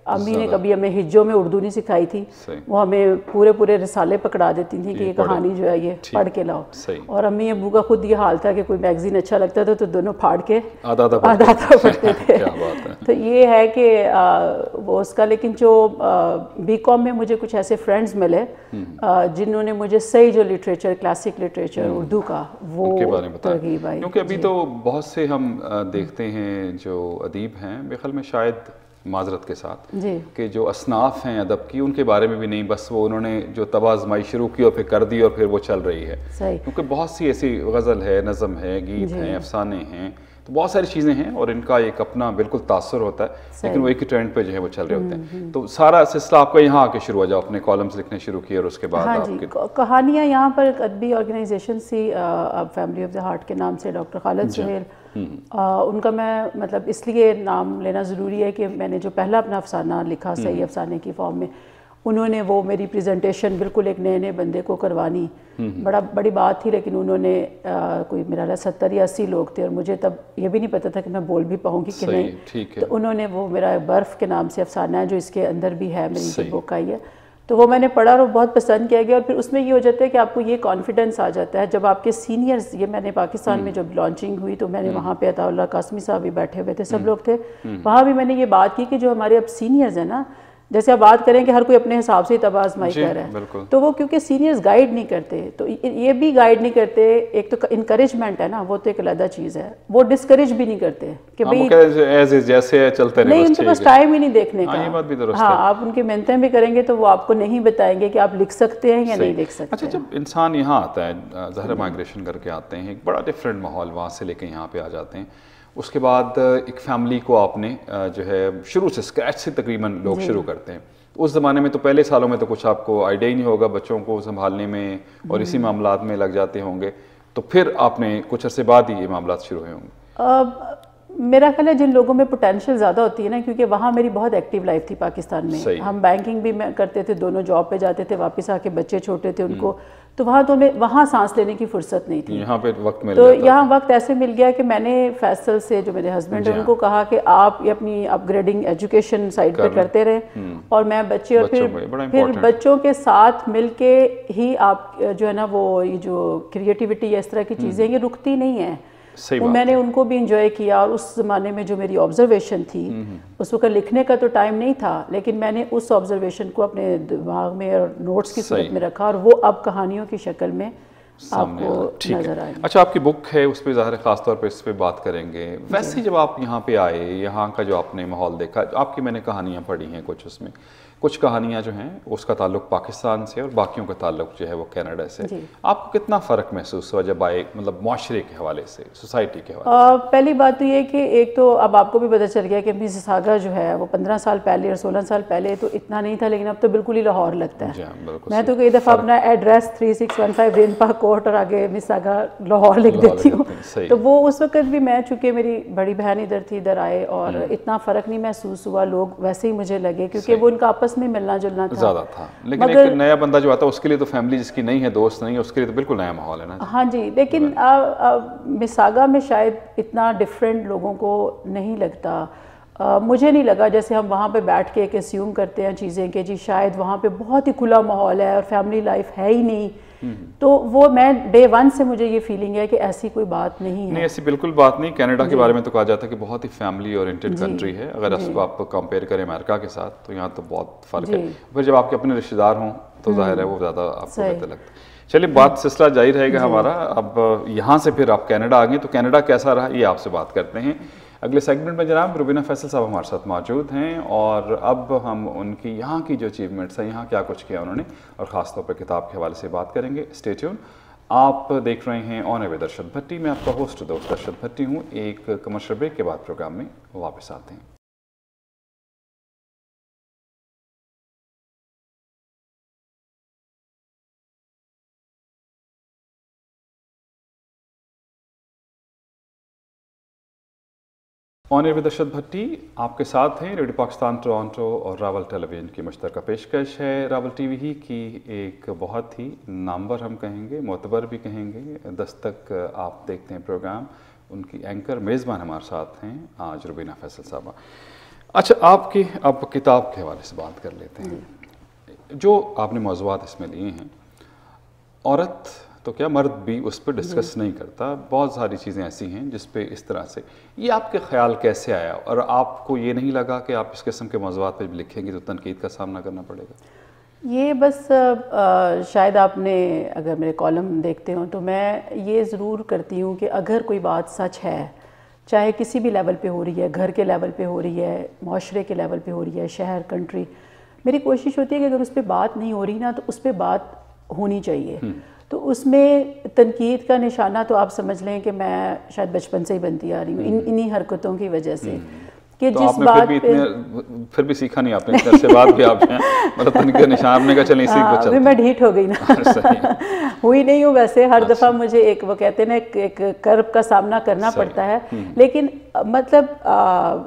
امی نے کبھی ہمیں ہجوں میں اردو نہیں سکھائی تھی۔ وہ ہمیں پورے پورے رسالے پکڑا دیتی تھیں کہ یہ کہانی جو ہے یہ پڑھ کے لاؤ۔ اور امی ابو کا خود یہ حال تھا کہ کوئی میگزین اچھا لگتا تھا تو دونوں پھاڑ کے آدھا آدھا پڑھتے تھے۔ تو یہ ہے کہ وہ اس کا لیکن جو بی کام میں مجھے کچھ ایسے فرینڈز ملے جنہوں نے مجھے صحیح جو لٹریچر کلاسک لٹریچر اردو کا وہ ترغیب آئی۔ کیونکہ ابھی تو بہت سے ہم دیکھتے ہیں جو ادیب ہیں۔ بے خل میں شاید معذرت کے ساتھ جی۔ کہ جو اصناف ہیں ادب کی ان کے بارے میں بھی نہیں بس وہ انہوں نے جو تباہ آزمائی شروع کی اور پھر کر دی اور پھر وہ چل رہی ہے۔ کیونکہ بہت سی ایسی غزل ہے نظم ہے گیت جی۔ ہیں افسانے ہیں تو بہت ساری چیزیں ہیں اور ان کا ایک اپنا بالکل تاثر ہوتا ہے لیکن وہ ایک ہی ٹرینڈ پہ جو ہے وہ چل رہے ہوتے ہیں۔ تو سارا سلسلہ آپ کا یہاں آ کے شروع ہو جاؤ اپنے کالمز لکھنے شروع کیے اور اس کے بعد ہاں جی کہانیاں یہاں پر ادبی آرگنائزیشن سی فیملی آف دا ہارٹ کے نام سے ڈاکٹر خالد سہیل۔ ان کا میں مطلب اس لیے نام لینا ضروری ہے کہ میں نے جو پہلا اپنا افسانہ لکھا صحیح افسانے کی فارم میں انہوں نے وہ میری پریزنٹیشن بالکل ایک نئے نئے بندے کو کروانی۔ بڑا بڑی بات تھی لیکن انہوں نے کوئی میرا ستر یا اسی لوگ تھے اور مجھے تب یہ بھی نہیں پتا تھا کہ میں بول بھی پاؤں گی کہ نہیں۔ تو انہوں نے وہ میرا برف کے نام سے افسانہ ہے جو اس کے اندر بھی ہے میری بک آئی ہے۔ تو وہ میں نے پڑھا اور بہت پسند کیا گیا اور پھر اس میں یہ ہو جاتا ہے کہ آپ کو یہ کانفیڈنس آ جاتا ہے۔ جب آپ کے سینئرز یہ میں نے پاکستان میں جب لانچنگ ہوئی تو میں نے وہاں پہ عطا اللہ قاسمی صاحب بھی بیٹھے ہوئے تھے سب لوگ تھے۔ وہاں بھی میں نے یہ بات کی کہ جو ہمارے اب سینئرز ہیں نا جیسے آپ بات کریں کہ ہر کوئی اپنے حساب سے تباہ آزمائی جی، کر رہا ہے۔ تو وہ کیونکہ سینئرز گائیڈ نہیں کرتے تو یہ بھی گائیڈ نہیں کرتے ایک تو انکریجمنٹ ہے نا وہ تو ایک علیحدہ چیز ہے۔ وہ ڈسکریج بھی نہیں کرتے کہ جیسے چلتے نہیں ان کے پاس ٹائم ہی نہیں دیکھنے ہاں، کا۔ ہاں آپ ان کی محنتیں بھی کریں گے تو وہ آپ کو نہیں بتائیں گے کہ آپ لکھ سکتے ہیں یا نہیں لکھ سکتے اچھا جب انسان یہاں آتا ہے ظاہر مائگریشن کر کے آتے ہیں ایک بڑا ڈیفرنٹ ماحول وہاں سے لے کے یہاں پہ آ جاتے ہیں۔ اس کے بعد ایک فیملی کو آپ نے جو ہے شروع سے اسکریچ سے تقریباً لوگ جی۔ شروع کرتے ہیں۔ اس زمانے میں تو پہلے سالوں میں تو کچھ آپ کو آئیڈیا ہی نہیں ہوگا بچوں کو سنبھالنے میں اور اسی معاملات میں لگ جاتے ہوں گے۔ تو پھر آپ نے کچھ عرصے بعد ہی یہ معاملات شروع ہوئے ہوں گے۔ میرا خیال ہے جن لوگوں میں پوٹینشیل زیادہ ہوتی ہے نا کیونکہ وہاں میری بہت ایکٹیو لائف تھی پاکستان میں۔ ہم بینکنگ بھی کرتے تھے دونوں جاب پہ جاتے تھے واپس آ کے بچے چھوٹے تھے ان کو تو وہاں تو ہمیں وہاں سانس لینے کی فرصت نہیں تھی۔ یہاں پہ وقت مل تو یہاں وقت ایسے مل گیا کہ میں نے فیصل سے جو میرے ہسبینڈ ہیں ان کو کہا کہ آپ یہ اپنی اپ گریڈنگ ایجوکیشن سائڈ پہ کرتے رہے۔ اور میں بچے اور پھر پھر بچوں کے ساتھ مل کے ہی آپ جو ہے نا وہ یہ جو کریٹیوٹی یا اس طرح کی چیزیں یہ رکتی نہیں ہیں۔ میں نے ان کو بھی انجوائے کیا اور اس زمانے میں جو میری آبزرویشن تھی اس وقت لکھنے کا تو ٹائم نہیں تھا لیکن میں نے اس آبزرویشن کو اپنے دماغ میں اور نوٹس کی صورت میں رکھا اور وہ اب کہانیوں کی شکل میں آپ کو نظر آئے اچھا آپ کی بک ہے اس پہ ظاہر خاص طور پہ اس پہ بات کریں گے۔ ویسے جی۔ جب آپ یہاں پہ آئے یہاں کا جو آپ نے ماحول دیکھا آپ کی میں نے کہانیاں پڑھی ہیں کچھ اس میں۔ کچھ کہانیاں جو ہیں اس کا تعلق پاکستان سے اور باقیوں کا تعلق جو ہے وہ کینیڈا سے. جی۔ آپ کو کتنا فرق محسوس ہوا جب آئے مطلب معاشرے کے حوالے سے سوسائٹی کے حوالے سے؟ پہلی بات تو یہ کہ ایک تو اب آپ کو بھی پتہ چل گیا کہ اپنی ساگا جو ہے وہ پندرہ سال پہلے اور سولہ سال پہلے تو اتنا نہیں تھا لیکن اب تو بالکل ہی لاہور لگتا ہے. جی ہاں، میں تو کئی دفعہ اپنا address three six one five rain park court اور آگے مساگا لاہور لکھ دیتی ہوں. تو وہ اس وقت بھی میں چونکہ میری بڑی بہن ادھر تھی ادھر آئے اور اتنا فرق نہیں محسوس ہوا لوگ ویسے ہی مجھے لگے کیونکہ وہ ان کا آپس میں ملنا جلنا تھا۔ زیادہ تھا۔ لیکن ایک نیا بندہ جو آتا ہے اس کے لیے تو فیملی جس کی نہیں ہے دوست نہیں ہے اس کے لیے تو بالکل نیا ماحول ہے نا۔ ہاں جی لیکن مساگا میں شاید اتنا ڈیفرنٹ لوگوں کو نہیں لگتا۔ مجھے نہیں لگا جیسے ہم وہاں پہ بیٹھ کے ایک اسیوم کرتے ہیں چیزیں کہ جی شاید وہاں پہ بہت ہی کھلا ماحول ہے اور فیملی لائف ہے ہی نہیں۔ تو وہ میں ڈے ون سے مجھے یہ فیلنگ ہے کہ ایسی کوئی بات نہیں ہے۔ نہیں ایسی بالکل بات نہیں۔ کینیڈا کے جی۔ بارے میں تو کہا جاتا ہے کہ بہت ہی فیملی اورینٹڈ کنٹری جی۔ ہے۔ اگر اس جی۔ کو آپ کمپیئر کریں امریکہ کے ساتھ تو یہاں تو بہت فرق ہے۔ پھر جب آپ کے اپنے رشتہ دار ہوں تو ظاہر ہے وہ زیادہ آپ کو بہتر لگتا ہے۔ چلیے بات سلسلہ جاری رہے گا ہمارا۔ اب یہاں سے پھر آپ کینیڈا آ گئے تو کینیڈا کیسا رہا یہ آپ سے بات کرتے ہیں۔ اگلے سیگمنٹ میں جناب روبینہ فیصل صاحب ہمارے ساتھ موجود ہیں اور اب ہم ان کی یہاں کی جو اچیومنٹس ہیں، یہاں کیا کچھ کیا انہوں نے، اور خاص طور پر کتاب کے حوالے سے بات کریں گے۔ اسٹیٹیون آپ دیکھ رہے ہیں آن اے درشد بھٹی۔ میں آپ کا ہوسٹ دوست درشد بھٹی ہوں۔ ایک کمرشل بریک کے بعد پروگرام میں واپس آتے ہیں۔ اونر ایئر بھٹی آپ کے ساتھ ہیں ریڈیو پاکستان ٹورانٹو اور راول ٹیلی ویژن کی مشترکہ پیشکش ہے راول ٹی وی ہی کی ایک بہت ہی نامور ہم کہیں گے معتبر بھی کہیں گے دستک آپ دیکھتے ہیں پروگرام ان کی اینکر میزبان ہمارے ساتھ ہیں آج روبینہ فیصل صاحبہ اچھا آپ کی اب کتاب کے حوالے سے بات کر لیتے ہیں جو آپ نے موضوعات اس میں لیے ہیں عورت تو کیا مرد بھی اس پہ جی۔ ڈسکس نہیں کرتا؟ بہت ساری چیزیں ایسی ہیں جس پہ اس طرح سے۔ یہ آپ کے خیال کیسے آیا؟ اور آپ کو یہ نہیں لگا کہ آپ اس قسم کے موضوعات پہ لکھیں گے تو تنقید کا سامنا کرنا پڑے گا؟ یہ بس شاید آپ نے اگر میرے کالم دیکھتے ہوں تو میں یہ ضرور کرتی ہوں کہ اگر کوئی بات سچ ہے چاہے کسی بھی لیول پہ ہو رہی ہے گھر کے لیول پہ ہو رہی ہے معاشرے کے لیول پہ ہو رہی ہے شہر کنٹری میری کوشش ہوتی ہے کہ اگر اس پہ بات نہیں ہو رہی نا تو اس پہ بات ہونی چاہیے۔ تو اس میں تنقید کا نشانہ تو آپ سمجھ لیں کہ میں شاید بچپن سے ہی بنتی آ رہی ہوں ان انہی حرکتوں کی وجہ سے۔ کہ جس بات پہ پھر بھی سیکھا نہیں آپ نے اتنے عرصے بعد بھی آپ ہیں۔ مطلب تنکہ نشان آپ نے کہا چلیں سیکھ ہاں، ہیں میں ڈھیٹ ہو گئی نا۔ ہاں، ہوئی نہیں ہوں ویسے ہر اچھا۔ دفعہ مجھے ایک وہ کہتے ہیں ایک کرب کا سامنا کرنا پڑتا ہے۔ لیکن مطلب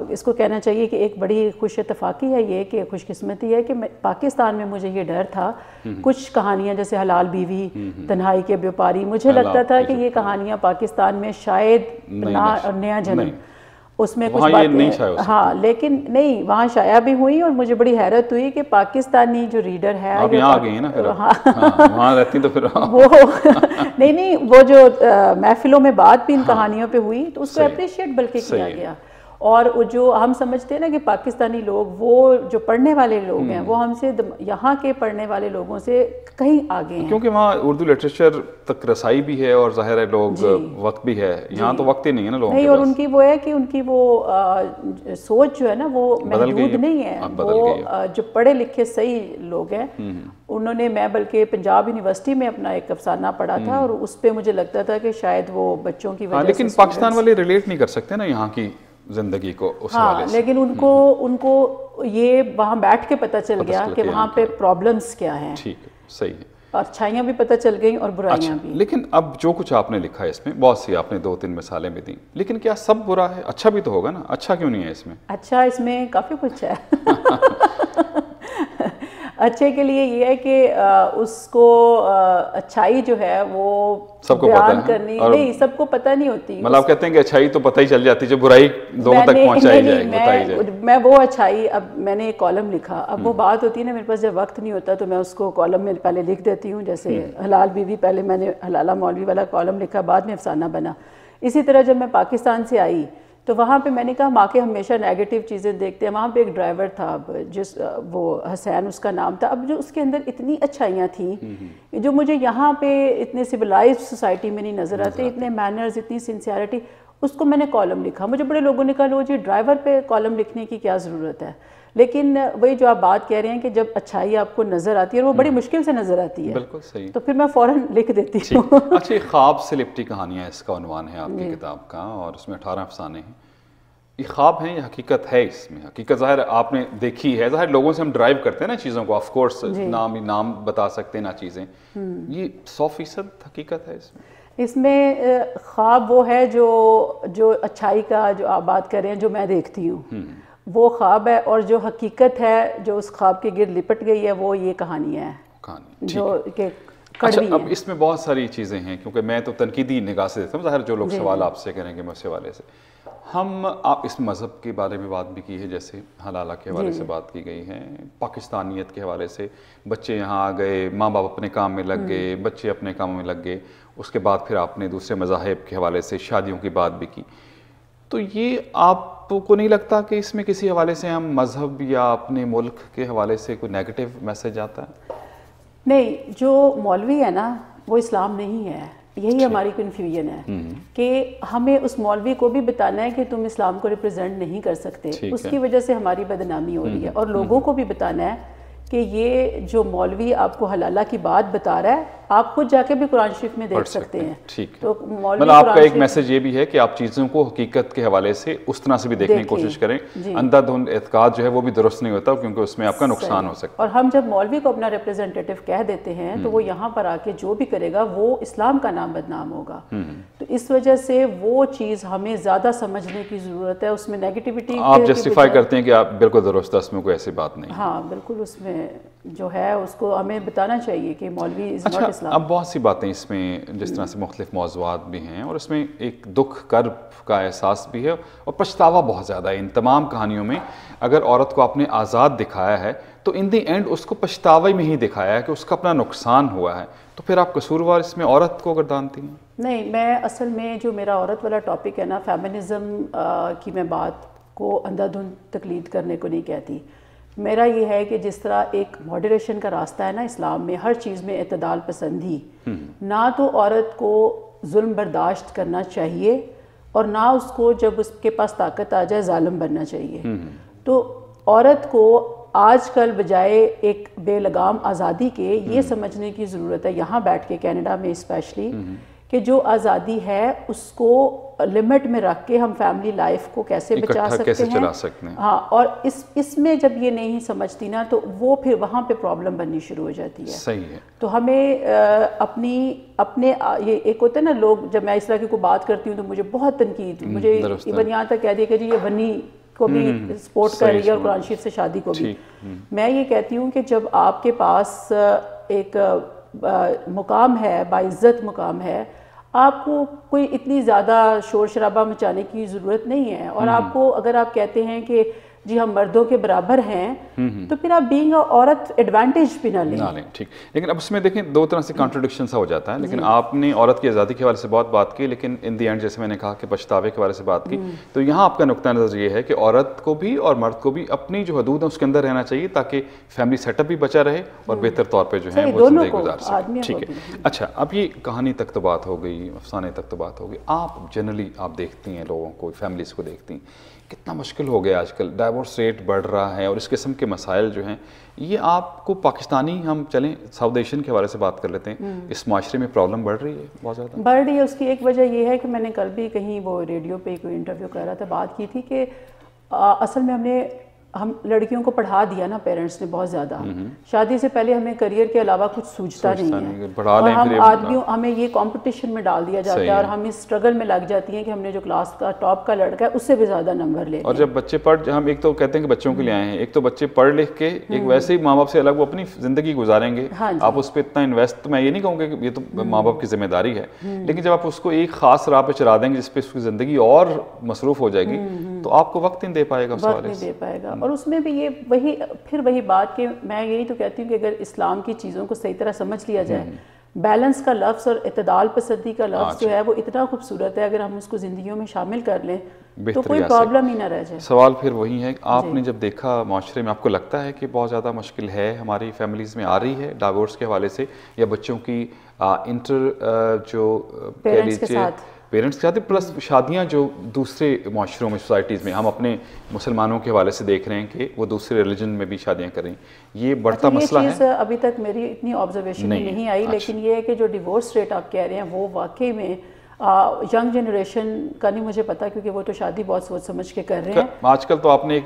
اس کو کہنا چاہیے کہ ایک بڑی خوش اتفاقی ہے یہ کہ خوش قسمتی ہے کہ پاکستان میں مجھے یہ ڈر تھا۔ کچھ کہانیاں جیسے حلال بیوی تنہائی کے بیوپاری مجھے لگتا تھا کہ یہ کہانیاں پاکستان میں شاید نیا جنم۔ اس میں کچھ باتیں ہاں لیکن نہیں وہاں شائع بھی ہوئی اور مجھے بڑی حیرت ہوئی کہ پاکستانی جو ریڈر ہے وہ نہیں نہیں وہ جو محفلوں میں بات بھی ان کہانیوں پہ ہوئی تو اس کو اپریشیٹ بلکہ کیا گیا۔ اور جو ہم سمجھتے ہیں نا کہ پاکستانی لوگ وہ جو پڑھنے والے لوگ ہیں وہ ہم سے یہاں کے پڑھنے والے لوگوں سے کہیں آگے ہیں۔ کیونکہ وہاں اردو لٹریچر تک رسائی بھی ہے اور ظاہر ہے لوگ جی۔ وقت بھی ہے۔ جی۔ یہاں تو وقت ہی نہیں ہے نا لوگوں نہیں اور ان کی وہ ہے کہ ان کی وہ سوچ جو ہے نا وہ محدود نہیں ہے۔ وہ جو پڑھے لکھے صحیح لوگ ہیں انہوں نے میں بلکہ پنجاب یونیورسٹی میں اپنا ایک افسانہ پڑھا تھا اور اس پہ مجھے لگتا تھا کہ شاید وہ بچوں کی ہاں، وجہ لیکن پاکستان والے ریلیٹ نہیں کر سکتے نا یہاں کی۔ زندگی کو اس ہاں لیکن ان کو ان کو یہ وہاں بیٹھ کے پتہ چل گیا کہ وہاں پہ پرابلمس کیا ہیں۔ ٹھیک ہے صحیح ہے۔ اچھائیاں بھی پتہ چل گئیں اور برائیاں اچھا، بھی۔ لیکن اب جو کچھ آپ نے لکھا ہے اس میں بہت سی آپ نے دو تین مثالیں بھی دیں۔ لیکن کیا سب برا ہے؟ اچھا بھی تو ہوگا نا۔ اچھا کیوں نہیں ہے اس میں؟ اچھا اس میں کافی کچھ ہے۔ اچھے کے لیے یہ ہے کہ اس کو اچھائی جو ہے وہ سب کو بیان کرنی نہیں سب کو پتہ نہیں ہوتی۔ مطلب آپ کہتے ہیں کہ اچھائی تو پتہ ہی چل جاتی جو برائی لوگوں تک پہنچائی جائے میں وہ اچھائی اب میں نے ایک کالم لکھا۔ اب وہ بات ہوتی ہے نا میرے پاس جب وقت نہیں ہوتا تو میں اس کو کالم میں پہلے لکھ دیتی ہوں۔ جیسے حلال بیوی پہلے میں نے حلالہ مولوی والا کالم لکھا بعد میں افسانہ بنا۔ اسی طرح جب میں پاکستان سے آئی تو وہاں پہ میں نے کہا ماں کے ہمیشہ نیگیٹو چیزیں دیکھتے ہیں۔ وہاں پہ ایک ڈرائیور تھا جس وہ حسین اس کا نام تھا۔ اب جو اس کے اندر اتنی اچھائیاں تھیں جو مجھے یہاں پہ اتنے سویلائز سوسائٹی میں نہیں نظر آتے اتنے مینرز اتنی سنسیئرٹی اس کو میں نے کالم لکھا۔ مجھے بڑے لوگوں نے کہا لو جی ڈرائیور پہ کالم لکھنے کی کیا ضرورت ہے؟ لیکن وہی جو آپ بات کہہ رہے ہیں کہ جب اچھائی آپ کو نظر آتی ہے اور وہ بڑی مشکل سے نظر آتی ہے بالکل صحیح۔ تو پھر میں فوراً لکھ دیتی جی۔ ہوں۔ اچھا خواب سے لپٹی کہانیاں اس کا عنوان ہے آپ کی جی۔ کتاب کا اور اس میں اٹھارہ افسانے ہیں۔ یہ خواب ہیں یا حقیقت ہے اس میں۔ حقیقت ظاہر آپ نے دیکھی ہے۔ ظاہر لوگوں سے ہم ڈرائیو کرتے ہیں نا چیزوں کو۔ آف کورس جی۔ نام نام بتا سکتے ہیں نا چیزیں۔ یہ سو فیصد حقیقت ہے اس میں۔ اس میں خواب وہ ہے جو جو اچھائی کا جو آپ بات کر رہے ہیں جو میں دیکھتی ہوں۔ وہ خواب ہے اور جو حقیقت ہے جو اس خواب کے گرد لپٹ گئی ہے وہ یہ کہانی ہے۔ کہانی جو کہ اچھا اب اس میں بہت ساری چیزیں ہیں کیونکہ میں تو تنقیدی نگاہ سے دیتا ہوں ظاہر جو لوگ جی، جی۔ سوال آپ سے کریں گے میں اسے حوالے سے۔ ہم آپ اس مذہب کے بارے میں بات بھی کی ہے جیسے حلالہ کے حوالے جی، سے بات کی گئی ہے پاکستانیت کے حوالے سے۔ بچے یہاں آ گئے ماں باپ اپنے کام میں لگ گئے بچے اپنے کام میں لگ گئے۔ اس کے بعد پھر آپ نے دوسرے مذاہب کے حوالے سے شادیوں کی بات بھی کی۔ تو یہ آپ کو نہیں لگتا کہ اس میں کسی حوالے سے ہم مذہب یا اپنے ملک کے حوالے سے کوئی نیگٹیو میسج آتا ہے؟ نہیں جو مولوی ہے نا وہ اسلام نہیں ہے۔ یہی اچھا۔ ہماری کنفیوژن ہے کہ ہمیں اس مولوی کو بھی بتانا ہے کہ تم اسلام کو ریپرزینٹ نہیں کر سکتے۔ اس کی وجہ سے ہماری بدنامی ہو رہی ہے۔ اور لوگوں کو بھی بتانا ہے کہ یہ جو مولوی آپ کو حلالہ کی بات بتا رہا ہے خود جا کے بھی قرآن شریف میں دیکھ سکتے ہیں ٹھیک ہے۔ تو مولوی مطلب آپ کا ایک میسج یہ بھی ہے کہ آپ چیزوں کو حقیقت کے حوالے سے اس طرح سے بھی دیکھنے کی۔ کوشش کریں۔ جی۔ اندھا دھند اعتقاد جو ہے وہ بھی درست نہیں ہوتا کیونکہ اس میں آپ کا نقصان ہو سکتا اور ہم جب مولوی کو اپنا ریپرزینٹیٹیو کہہ دیتے ہیں تو وہ یہاں پر آ کے جو بھی کرے گا وہ اسلام کا نام بدنام ہوگا۔ تو اس وجہ سے وہ چیز ہمیں زیادہ سمجھنے کی ضرورت ہے اس میں نیگیٹیوٹی ہے آپ جسٹیفائی کرتے ہیں کہ آپ بالکل درست ہے اس میں کوئی ایسی بات نہیں۔ ہاں بالکل اس میں جو ہے اس کو ہمیں بتانا چاہیے کہ مولوی از ناٹ اسلام اب بہت سی باتیں اس میں جس طرح سے مختلف موضوعات بھی ہیں اور اس میں ایک دکھ کرب کا احساس بھی ہے اور پچھتاوا بہت زیادہ ہے ان تمام کہانیوں میں۔ اگر عورت کو آپ نے آزاد دکھایا ہے تو ان دی اینڈ اس کو پچھتاوے میں ہی دکھایا ہے کہ اس کا اپنا نقصان ہوا ہے۔ تو پھر آپ قصوروار اس میں عورت کو گردانتی ہیں؟ نہیں میں اصل میں جو میرا عورت والا ٹاپک ہے نا فیمنزم کی میں بات کو اندھا دھند تقلید کرنے کو نہیں کہتی۔ میرا یہ ہے کہ جس طرح ایک ماڈریشن کا راستہ ہے نا اسلام میں ہر چیز میں اعتدال پسندی۔ نہ تو عورت کو ظلم برداشت کرنا چاہیے اور نہ اس کو جب اس کے پاس طاقت آ جائے ظالم بننا چاہیے۔ تو عورت کو آج کل بجائے ایک بے لگام آزادی کے یہ سمجھنے کی ضرورت ہے۔ یہاں بیٹھ کے کینیڈا میں اسپیشلی کہ جو آزادی ہے اس کو لمٹ میں رکھ کے ہم فیملی لائف کو کیسے بچا سکتے کیسے ہیں؟ چلا سکتے ہیں؟ ہاں اور اس اس میں جب یہ نہیں سمجھتی نا تو وہ پھر وہاں پہ پرابلم بننی شروع ہو جاتی ہے۔ صحیح ہے۔ تو ہمیں اپنی اپنے یہ ایک ہوتا ہے نا لوگ جب میں اس طرح کی کوئی بات کرتی ہوں تو مجھے بہت تنقید مجھے ایون یہاں تک کہہ دیا کہ جی یہ ونی کو بھی سپورٹ کر رہی ہے اور قرآن شریف سے شادی کو بھی۔ میں یہ کہتی ہوں کہ جب آپ کے پاس ایک مقام ہے باعزت مقام ہے آپ کو کوئی اتنی زیادہ شور شرابہ مچانے کی ضرورت نہیں ہے اور آپ کو اگر آپ کہتے ہیں کہ جی ہم مردوں کے برابر ہیں تو پھر آپ بینگ عورت ایڈوانٹیج بھی نہ لیں۔ نہ لیں ٹھیک۔ لیکن اب اس میں دیکھیں دو طرح سے کانٹرڈکشن سا ہو جاتا ہے۔ لیکن آپ نے عورت کی آزادی کے حوالے سے بہت بات کی لیکن ان دی اینڈ جیسے میں نے کہا کہ پچھتاوے کے حوالے سے بات کی تو یہاں آپ کا نقطہ نظر یہ ہے کہ عورت کو بھی اور مرد کو بھی اپنی جو حدود ہیں اس کے اندر رہنا چاہیے تاکہ فیملی سیٹ اپ بھی بچا رہے اور بہتر طور پہ جو ہے وہ زندگی گزار سکے ٹھیک ہے۔ اچھا اب یہ کہانی تک تو بات ہو گئی افسانے تک تو بات ہو گئی آپ جنرلی آپ دیکھتی ہیں لوگوں کو فیملیز کو دیکھتی ہیں۔ کتنا مشکل ہو گیا آج کل ڈائیورس ریٹ بڑھ رہا ہے اور اس قسم کے مسائل جو ہیں یہ آپ کو پاکستانی ہم چلیں ساؤتھ ایشین کے حوالے سے بات کر لیتے ہیں اس معاشرے میں پرابلم بڑھ رہی ہے بہت زیادہ؟ بڑھ رہی ہے۔ اس کی ایک وجہ یہ ہے کہ میں نے کل بھی کہیں وہ ریڈیو پہ کوئی انٹرویو کر رہا تھا بات کی تھی کہ اصل میں ہم نے ہم لڑکیوں کو پڑھا دیا نا پیرنٹس نے بہت زیادہ۔ شادی سے پہلے ہمیں کریئر کے علاوہ کچھ سوچتا نہیں ہے۔ اور ہم آدمیوں ہمیں یہ کمپٹیشن میں ڈال دیا جاتا ہے اور ہم اس اسٹرگل میں لگ جاتی ہیں کہ ہم نے جو کلاس کا ٹاپ کا لڑکا ہے اس سے بھی زیادہ نمبر لے اور جب بچے پڑھ ہم ایک تو کہتے ہیں کہ بچوں کے لیے آئے ہیں ایک تو بچے پڑھ لکھ کے ایک ویسے ہی ماں باپ سے الگ وہ اپنی زندگی گزاریں گے۔ آپ اس پہ اتنا انویسٹ میں یہ نہیں کہوں گا کہ یہ تو ماں باپ کی ذمہ داری ہے۔ لیکن جب آپ اس کو ایک خاص راہ پہ چلا دیں گے جس پہ اس کی زندگی اور مصروف ہو جائے گی تو آپ کو وقت نہیں دے پائے گا وقت نہیں دے پائے گا۔ اور اس میں بھی یہ وہی پھر وہی بات کہ میں یہی تو کہتی ہوں کہ اگر اسلام کی چیزوں کو صحیح طرح سمجھ لیا جائے بیلنس کا لفظ اور اعتدال پسندی کا لفظ جو ہے وہ اتنا خوبصورت ہے اگر ہم اس کو زندگیوں میں شامل کر لیں تو کوئی پرابلم ہی نہ رہ جائے۔ سوال پھر وہی ہے آپ نے جب دیکھا معاشرے میں آپ کو لگتا ہے کہ بہت زیادہ مشکل ہے ہماری فیملیز میں آ رہی ہے ڈائیورس کے حوالے سے یا بچوں کی انٹر جو کہہ لیجیے پیرنٹس کے ساتھ پلس شادیاں جو دوسرے معاشروں میں سوسائٹیز میں ہم اپنے مسلمانوں کے حوالے سے دیکھ رہے ہیں کہ وہ دوسرے ریلیجن میں بھی شادیاں کریں یہ بڑھتا مسئلہ ہے۔ یہ چیز ابھی تک میری اتنی آبزرویشن نہیں آئی لیکن یہ ہے کہ جو ڈیورس ریٹ آپ کہہ رہے ہیں وہ واقعی میں ینگ جنریشن کا نہیں مجھے پتا کیونکہ وہ تو شادی بہت سوچ سمجھ کے کر رہے ہیں۔ آج کل تو آپ نے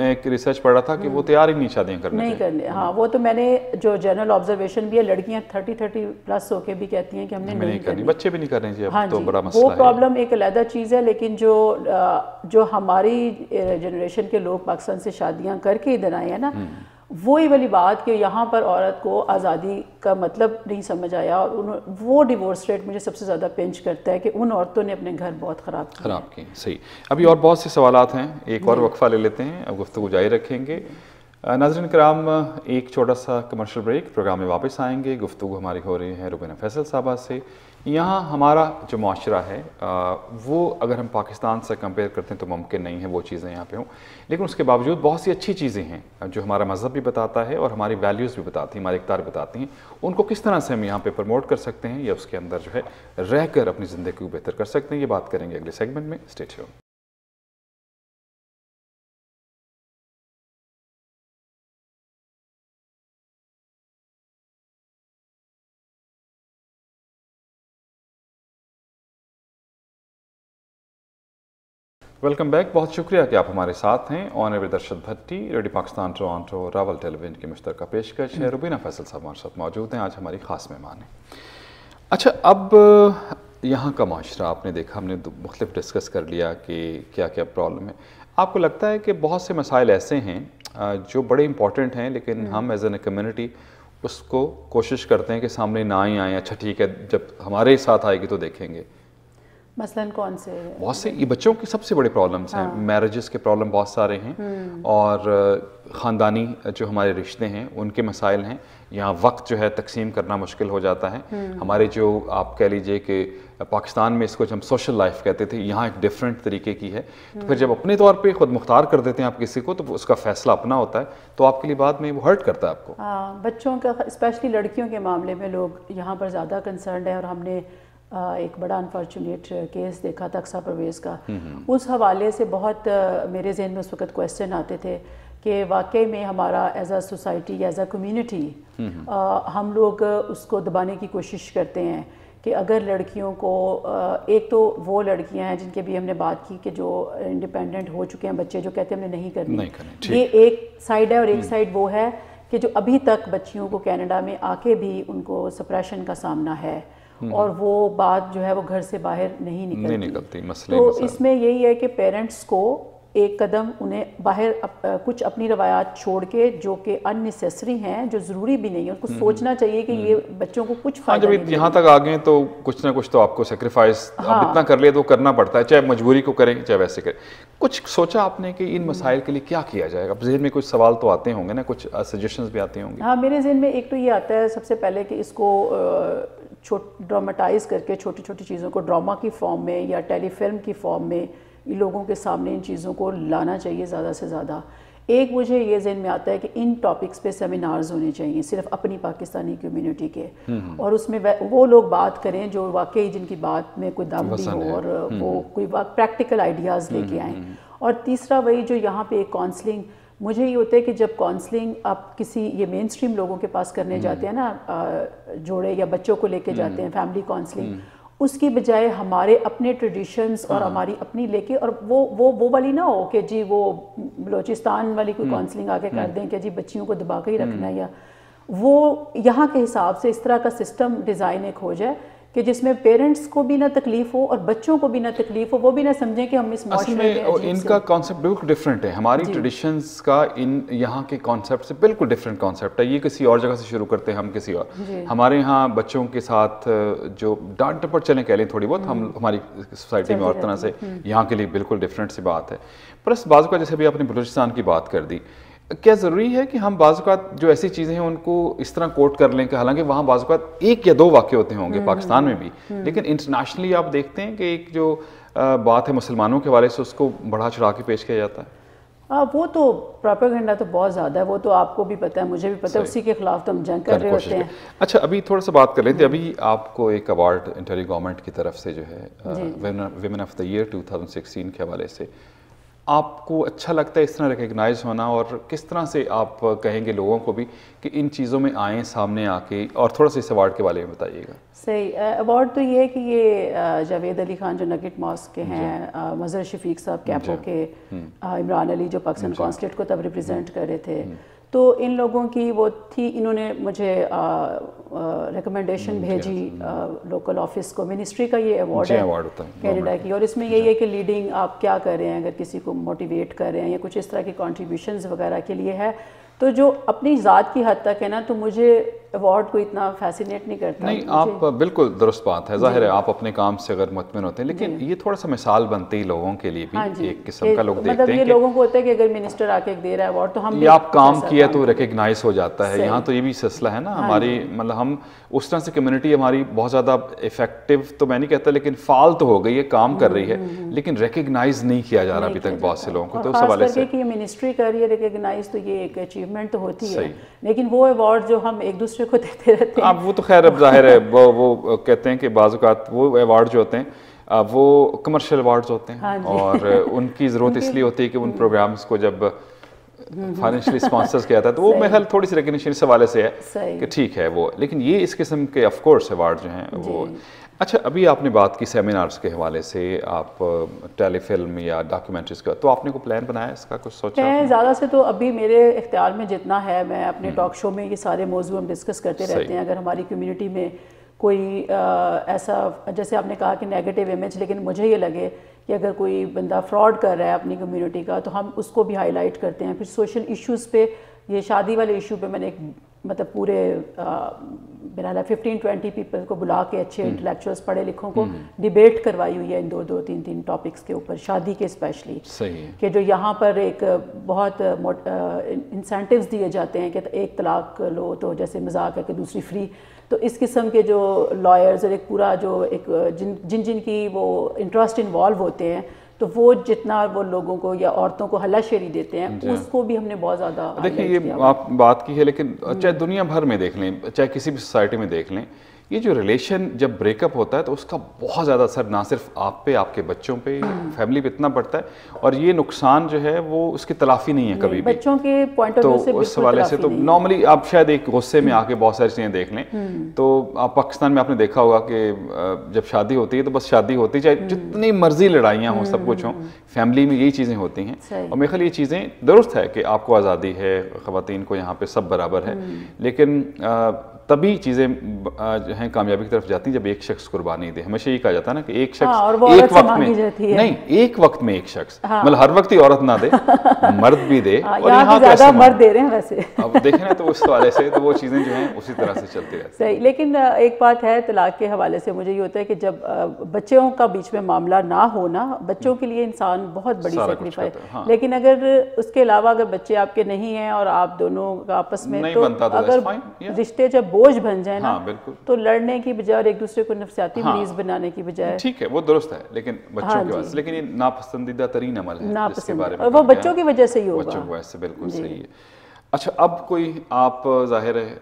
ایک ریسرچ پڑھا تھا کہ وہ تیار ہی نہیں شادیاں کرنے نہیں کرنے ہاں وہ تو میں نے جو جنرل آبزرویشن بھی ہے لڑکیاں تھرٹی تھرٹی پلس ہو کے بھی کہتی ہیں کہ ہم نے نہیں کرنی بچے بھی نہیں کر رہے ہیں ہاں تو بڑا جی وہ پرابلم ایک علیحدہ چیز ہے لیکن جو جو ہماری جنریشن کے لوگ پاکستان سے شادیاں کر کے ادھر آئے ہیں نا وہی والی بات کہ یہاں پر عورت کو آزادی کا مطلب نہیں سمجھ آیا اور وہ ڈیورس ریٹ مجھے سب سے زیادہ پینچ کرتا ہے کہ ان عورتوں نے اپنے گھر بہت خراب کیا۔ خراب کیے صحیح۔ ابھی اور بہت سے سوالات ہیں ایک اور وقفہ لے لیتے ہیں اب گفتگو جاری رکھیں گے۔ ناظرین کرام ایک چھوٹا سا کمرشل بریک پروگرام میں واپس آئیں گے۔ گفتگو ہماری ہو رہی ہے روبینہ فیصل صاحبہ سے۔ یہاں ہمارا جو معاشرہ ہے وہ اگر ہم پاکستان سے کمپیئر کرتے ہیں تو ممکن نہیں ہے وہ چیزیں یہاں پہ ہوں۔ لیکن اس کے باوجود بہت سی اچھی چیزیں ہیں، جو ہمارا مذہب بھی بتاتا ہے اور ہماری ویلیوز بھی بتاتی ہیں، ہماری اقدار بتاتی ہیں۔ ان کو کس طرح سے ہم یہاں پہ پروموٹ کر سکتے ہیں یا اس کے اندر جو ہے رہ کر اپنی زندگی کو بہتر کر سکتے ہیں، یہ بات کریں گے اگلے سیگمنٹ میں۔ اسٹیٹ ویلکم بیک بہت شکریہ کہ آپ ہمارے ساتھ ہیں. آنر درشت Bhatti radio Pakistan Toronto Rawal television کی مشترکہ پیشکش ہے روبینہ فیصل صاحب ہمارے ساتھ موجود ہیں. آج ہماری خاص مہمان ہیں. اچھا اب یہاں کا معاشرہ آپ نے دیکھا ہم نے مختلف ڈسکس کر لیا کہ کیا کیا پرابلم ہے. آپ کو لگتا ہے کہ بہت سے مسائل ایسے ہیں جو بڑے امپورٹنٹ ہیں لیکن ہم ایز این اے کمیونٹی اس کو کوشش کرتے ہیں کہ سامنے نہ ہی آئیں. اچھا ٹھیک ہے جب ہمارے ساتھ آئے گی تو دیکھیں گے۔ مثلاً کون سے؟ بہت سے یہ بچوں کی سب سے بڑے پرابلمس ہیں. ہاں۔ میرجز کے پرابلم بہت سارے ہیں. اور خاندانی جو ہمارے رشتے ہیں ان کے مسائل ہیں. یہاں وقت جو ہے تقسیم کرنا مشکل ہو جاتا ہے. ہمارے جو آپ کہہ لیجیے کہ پاکستان میں اس کو ہم سوشل لائف کہتے تھے یہاں ایک ڈیفرنٹ طریقے کی ہے. تو پھر جب اپنے طور پہ خود مختار کر دیتے ہیں آپ کسی کو تو اس کا فیصلہ اپنا ہوتا ہے. تو آپ کے لیے بعد میں وہ ہرٹ کرتا ہے آپ کو۔ بچوں کا اسپیشلی لڑکیوں کے معاملے میں لوگ یہاں پر زیادہ کنسرنڈ ہیں اور ہم نے ایک بڑا انفارچونیٹ کیس دیکھا تھا اکسا پرویز کا۔ اس حوالے سے بہت میرے ذہن میں اس وقت کوئسٹن آتے تھے کہ واقعی میں ہمارا ایز اے سوسائٹی یا ایز اے کمیونٹی ہم۔ لوگ اس کو دبانے کی کوشش کرتے ہیں کہ اگر لڑکیوں کو ایک تو وہ لڑکیاں ہیں جن کے بھی ہم نے بات کی کہ جو انڈیپینڈنٹ ہو چکے ہیں بچے جو کہتے ہیں ہم نے نہیں کرنی یہ ایک سائیڈ ہے اور ایک سائیڈ وہ ہے کہ جو ابھی تک بچیوں کو کینیڈا میں آ کے بھی ان کو سپریشن کا سامنا ہے۔ اور وہ بات جو ہے وہ گھر سے باہر نہیں نکلتی۔ نہیں نکلتی تو اس میں یہی ہے کہ پیرنٹس کو ایک قدم انہیں باہر کچھ اپنی روایات چھوڑ کے جو کہ ان نیسیسری ہیں جو ضروری بھی نہیں ہے ان کو سوچنا چاہیے کہ یہ بچوں کو کچھ ہاں، فائدہ جب یہاں تک آگئے ہیں تو کچھ نہ کچھ تو آپ کو سیکریفائس آپ ہاں۔ اتنا کر لے تو کرنا پڑتا ہے چاہے مجبوری کو کریں چاہے ویسے کریں۔ کچھ سوچا آپ نے کہ ان مسائل کے لیے کیا کیا جائے گا؟ اب ذہن میں کچھ سوال تو آتے ہوں گے نا کچھ سجیشنز بھی آتے ہوں گے۔ ہاں میرے ذہن میں ایک تو یہ آتا ہے سب سے پہلے کہ اس کو ڈراماٹائز کر کے چھوٹی چھوٹی چیزوں کو ڈراما کی فارم میں یا ٹیلی فلم کی فارم میں لوگوں کے سامنے ان چیزوں کو لانا چاہیے زیادہ سے زیادہ۔ ایک مجھے یہ ذہن میں آتا ہے کہ ان ٹاپکس پہ سیمینارز ہونے چاہیے صرف اپنی پاکستانی کمیونٹی کے۔ اور اس میں وہ لوگ بات کریں جو واقعی جن کی بات میں کوئی دم بھی ہو اور وہ کوئی پریکٹیکل آئیڈیاز لے کے آئیں۔ اور تیسرا وہی جو یہاں پہ ایک کانسلنگ مجھے یہ ہوتا ہے کہ جب کونسلنگ آپ کسی یہ مین سٹریم لوگوں کے پاس کرنے جاتے ہیں نا جوڑے یا بچوں کو لے کے جاتے ہیں فیملی کانسلنگ اس کی بجائے ہمارے اپنے ٹریڈیشنز اور ہاں۔ ہماری اپنی لے کے اور وہ وہ وہ والی نہ ہو کہ جی وہ بلوچستان والی کوئی ہاں۔ کاؤنسلنگ آ کے کر ہاں۔ دیں کہ جی بچیوں کو دبا کے ہی رکھنا ہے یا وہ یہاں کے حساب سے اس طرح کا سسٹم ڈیزائن ایک ہو جائے۔ کہ جس میں پیرنٹس کو بھی نہ تکلیف ہو اور بچوں کو بھی نہ تکلیف ہو وہ بھی نہ سمجھیں کہ ہم اس معاشرے میں ان کا کانسیپٹ بالکل ڈیفرنٹ ہے۔ ہماری جی۔ ٹریڈیشنز کا ان یہاں کے کانسیپٹ سے بالکل ڈیفرنٹ کانسیپٹ ہے۔ یہ کسی اور جگہ سے شروع کرتے ہیں ہم کسی اور۔ جی۔ ہمارے ہاں بچوں کے ساتھ جو ڈانٹ ٹپٹ چلیں کہہ لیں تھوڑی بہت ہم ہماری سوسائٹی میں اور طرح سے یہاں کے لیے بالکل ڈیفرنٹ سی بات ہے۔ پلس بعض کا جیسے بھی آپ نے بلوچستان کی بات کر دی کیا ضروری ہے کہ ہم بعض اوقات جو ایسی چیزیں ہیں ان کو اس طرح کوٹ کر لیں کہ حالانکہ وہاں بعض اوقات ایک یا دو واقع ہوتے ہوں گے پاکستان میں بھی۔ لیکن انٹرنیشنلی آپ دیکھتے ہیں کہ ایک جو بات ہے مسلمانوں کے حوالے سے اس کو بڑا چڑھا کے پیش کیا جاتا ہے۔ وہ تو پراپرگنڈا تو بہت زیادہ ہے وہ تو آپ کو بھی پتہ ہے مجھے بھی پتہ ہے اسی کے خلاف تو ہم جنگ کر رہے ہوتے ہیں۔ اچھا ابھی تھوڑا سا بات کر لیں ابھی آپ کو ایک اوارڈ انٹری گورنمنٹ کی طرف سے جو ہے ویمن آف دا ایئر 2016 کے حوالے سے آپ کو اچھا لگتا ہے اس طرح ریکگنائز ہونا اور کس طرح سے آپ کہیں گے لوگوں کو بھی کہ ان چیزوں میں آئیں سامنے آ کے اور تھوڑا سا اس ایوارڈ کے بارے میں بتائیے گا۔ صحیح ایوارڈ تو یہ ہے کہ یہ جاوید علی خان جو نگٹ ماسک کے ہیں جی۔ مظہر شفیق صاحب جی۔ کیپو کے عمران علی جو پاکستان جی۔ کانسلیٹ کو تب ریپرزینٹ کر رہے تھے۔ تو ان لوگوں کی وہ تھی انہوں نے مجھے ریکمنڈیشن بھیجی لوکل آفس کو۔ منسٹری کا یہ ایوارڈ ہے کینیڈا کی۔ اور اس میں یہی ہے کہ لیڈنگ آپ کیا کر رہے ہیں اگر کسی کو موٹیویٹ کر رہے ہیں یا کچھ اس طرح کی کانٹریبیوشنز وغیرہ کے لیے ہے تو جو اپنی ذات کی حد تک ہے نا تو مجھے ایوارڈ کو اتنا فیسینیٹ نہیں کرتا. نہیں آپ بالکل درست بات ہے. ظاہر ہے جی. آپ اپنے کام سے غیر مطمئن ہوتے ہیں لیکن جی. یہ تھوڑا سا مثال بنتی لوگوں کے لیے بھی ہاں جی. ایک قسم کا لوگ مطلب دیکھتے ہیں مطلب یہ لوگوں کو ہوتا ہے کہ اگر منسٹر آ کے دے رہا ہے ایوارڈ تو ہم یہ آپ کام کیا تو ریکگنائز ہو جاتا ہے. یہاں تو یہ بھی سلسلہ ہے نا ہاں ہماری مطلب ہم اس طرح سے کمیونٹی ہماری بہت زیادہ افیکٹو تو میں نہیں کہتا لیکن فال تو ہو گئی ہے کام کر ہاں رہی ہے لیکن ریکگنائز نہیں کیا جا رہا ابھی تک بہت سے لوگوں کو تو اس حوالے سے کہ یہ منسٹری کر رہی ہے ریکگنائز تو یہ ایک اچیومنٹ ہوتی ہے. لیکن وہ ایوارڈ جو ہم ایک دوسرے دوسرے کو دیتے رہتے ہیں۔ وہ تو خیر اب ظاہر ہے وہ کہتے ہیں کہ بعض اوقات وہ ایوارڈ جو ہوتے ہیں وہ کمرشل ایوارڈز ہوتے ہیں۔ ہاں جی۔ اور ان کی ضرورت اس لیے ہوتی ہے کہ ان پروگرامز کو جب فائنینشلی اسپانسرز کیا تھا تو وہ میں خیال تھوڑی سی ریکگنیشن اس حوالے سے ہے کہ ٹھیک ہے وہ۔ لیکن یہ اس قسم کے آف کورس ایوارڈ جو ہیں جی۔ وہ اچھا ابھی آپ نے بات کی سیمینارز کے حوالے سے آپ ٹیلی فلم یا ڈاکیومنٹریز کا تو آپ نے کوئی پلان بنایا اس کا؟ کچھ سوچا میں زیادہ سے تو ابھی میرے اختیار میں جتنا ہے میں اپنے ٹاک شو میں یہ سارے موضوع ہم ڈسکس کرتے رہتے ہیں۔ اگر ہماری کمیونٹی میں کوئی ایسا جیسے آپ نے کہا کہ نیگیٹو امیج لیکن مجھے یہ لگے کہ اگر کوئی بندہ فراڈ کر رہا ہے اپنی کمیونٹی کا تو ہم اس کو بھی ہائی لائٹ کرتے ہیں۔ پھر سوشل ایشوز پہ یہ شادی والے ایشو پہ میں نے ایک مطلب پورے میرا ففٹین ٹوینٹی پیپل کو بلا کے اچھے انٹلیکچوئلس پڑھے لکھوں کو ڈیبیٹ کروائی ہوئی ہے ان دو دو تین تین ٹاپکس کے اوپر شادی کے اسپیشلی کہ جو یہاں پر ایک بہت انسینٹیوز دیے جاتے ہیں کہ ایک طلاق لو تو جیسے مذاق ہے کہ دوسری فری تو اس قسم کے جو لائرز اور ایک پورا جو ایک جن جن جن کی وہ انٹرسٹ انوالو ہوتے ہیں تو وہ جتنا وہ لوگوں کو یا عورتوں کو ہلا شیری دیتے ہیں جی. اس کو بھی ہم نے بہت زیادہ دیکھیں یہ آپ بات کی ہے لیکن چاہے دنیا بھر میں دیکھ لیں چاہے کسی بھی سوسائٹی میں دیکھ لیں یہ جو ریلیشن جب بریک اپ ہوتا ہے تو اس کا بہت زیادہ اثر نہ صرف آپ پہ آپ کے بچوں پہ فیملی پہ اتنا پڑتا ہے۔ اور یہ نقصان جو ہے وہ اس کی تلافی نہیں ہے کبھی بھی۔ بچوں کے پوائنٹ تو اس حوالے سے تو نارملی آپ شاید ایک غصے میں آ کے بہت ساری چیزیں دیکھ لیں۔ تو آپ پاکستان میں آپ نے دیکھا ہوگا کہ جب شادی ہوتی ہے تو بس شادی ہوتی چاہے جتنی مرضی لڑائیاں ہوں سب کچھ ہوں فیملی میں یہی چیزیں ہوتی ہیں۔ اور میرے خیال یہ چیزیں درست ہے کہ آپ کو آزادی ہے خواتین کو یہاں پہ سب برابر ہے۔ لیکن تبھی چیزیں جو ہیں کامیابی کی طرف جاتی ہیں جب ایک شخص قربانی دے۔ ہمیشہ یہ کہا جاتا ہے نا کہ ایک شخص ہاں، ایک وقت میں نہیں ایک وقت میں ایک شخص۔ ہاں۔ مطلب ہر وقت ہی عورت نہ دے مرد بھی دے ہاں، اور یہاں زیادہ مرد دے رہے ہیں ویسے۔ اب دیکھیں نا تو اس حوالے سے تو وہ چیزیں جو ہیں اسی طرح سے چلتی رہتی صحیح لیکن ایک بات ہے طلاق کے حوالے سے مجھے یہ ہوتا ہے کہ جب بچوں کا بیچ میں معاملہ نہ ہونا بچوں کے لیے انسان بہت بڑی سیکریفائی لیکن اگر اس کے علاوہ اگر بچے آپ کے نہیں ہیں اور آپ دونوں کا آپس میں تو اگر رشتے جب بوجھ بن جائیں نا ہاں، بالکل تو لڑنے کی بجائے اور ایک دوسرے کو نفسیاتی ہاں۔ مریض بنانے کی بجائے ٹھیک ہے وہ درست ہے لیکن بچوں ہاں کے واسطے جی۔ لیکن یہ ناپسندیدہ ترین عمل ہے جس کے بارے میں وہ بچوں کی وجہ سے ہی ہوگا بچوں کی وجہ سے بالکل جی۔ صحیح ہے اچھا اب کوئی آپ ظاہر ہے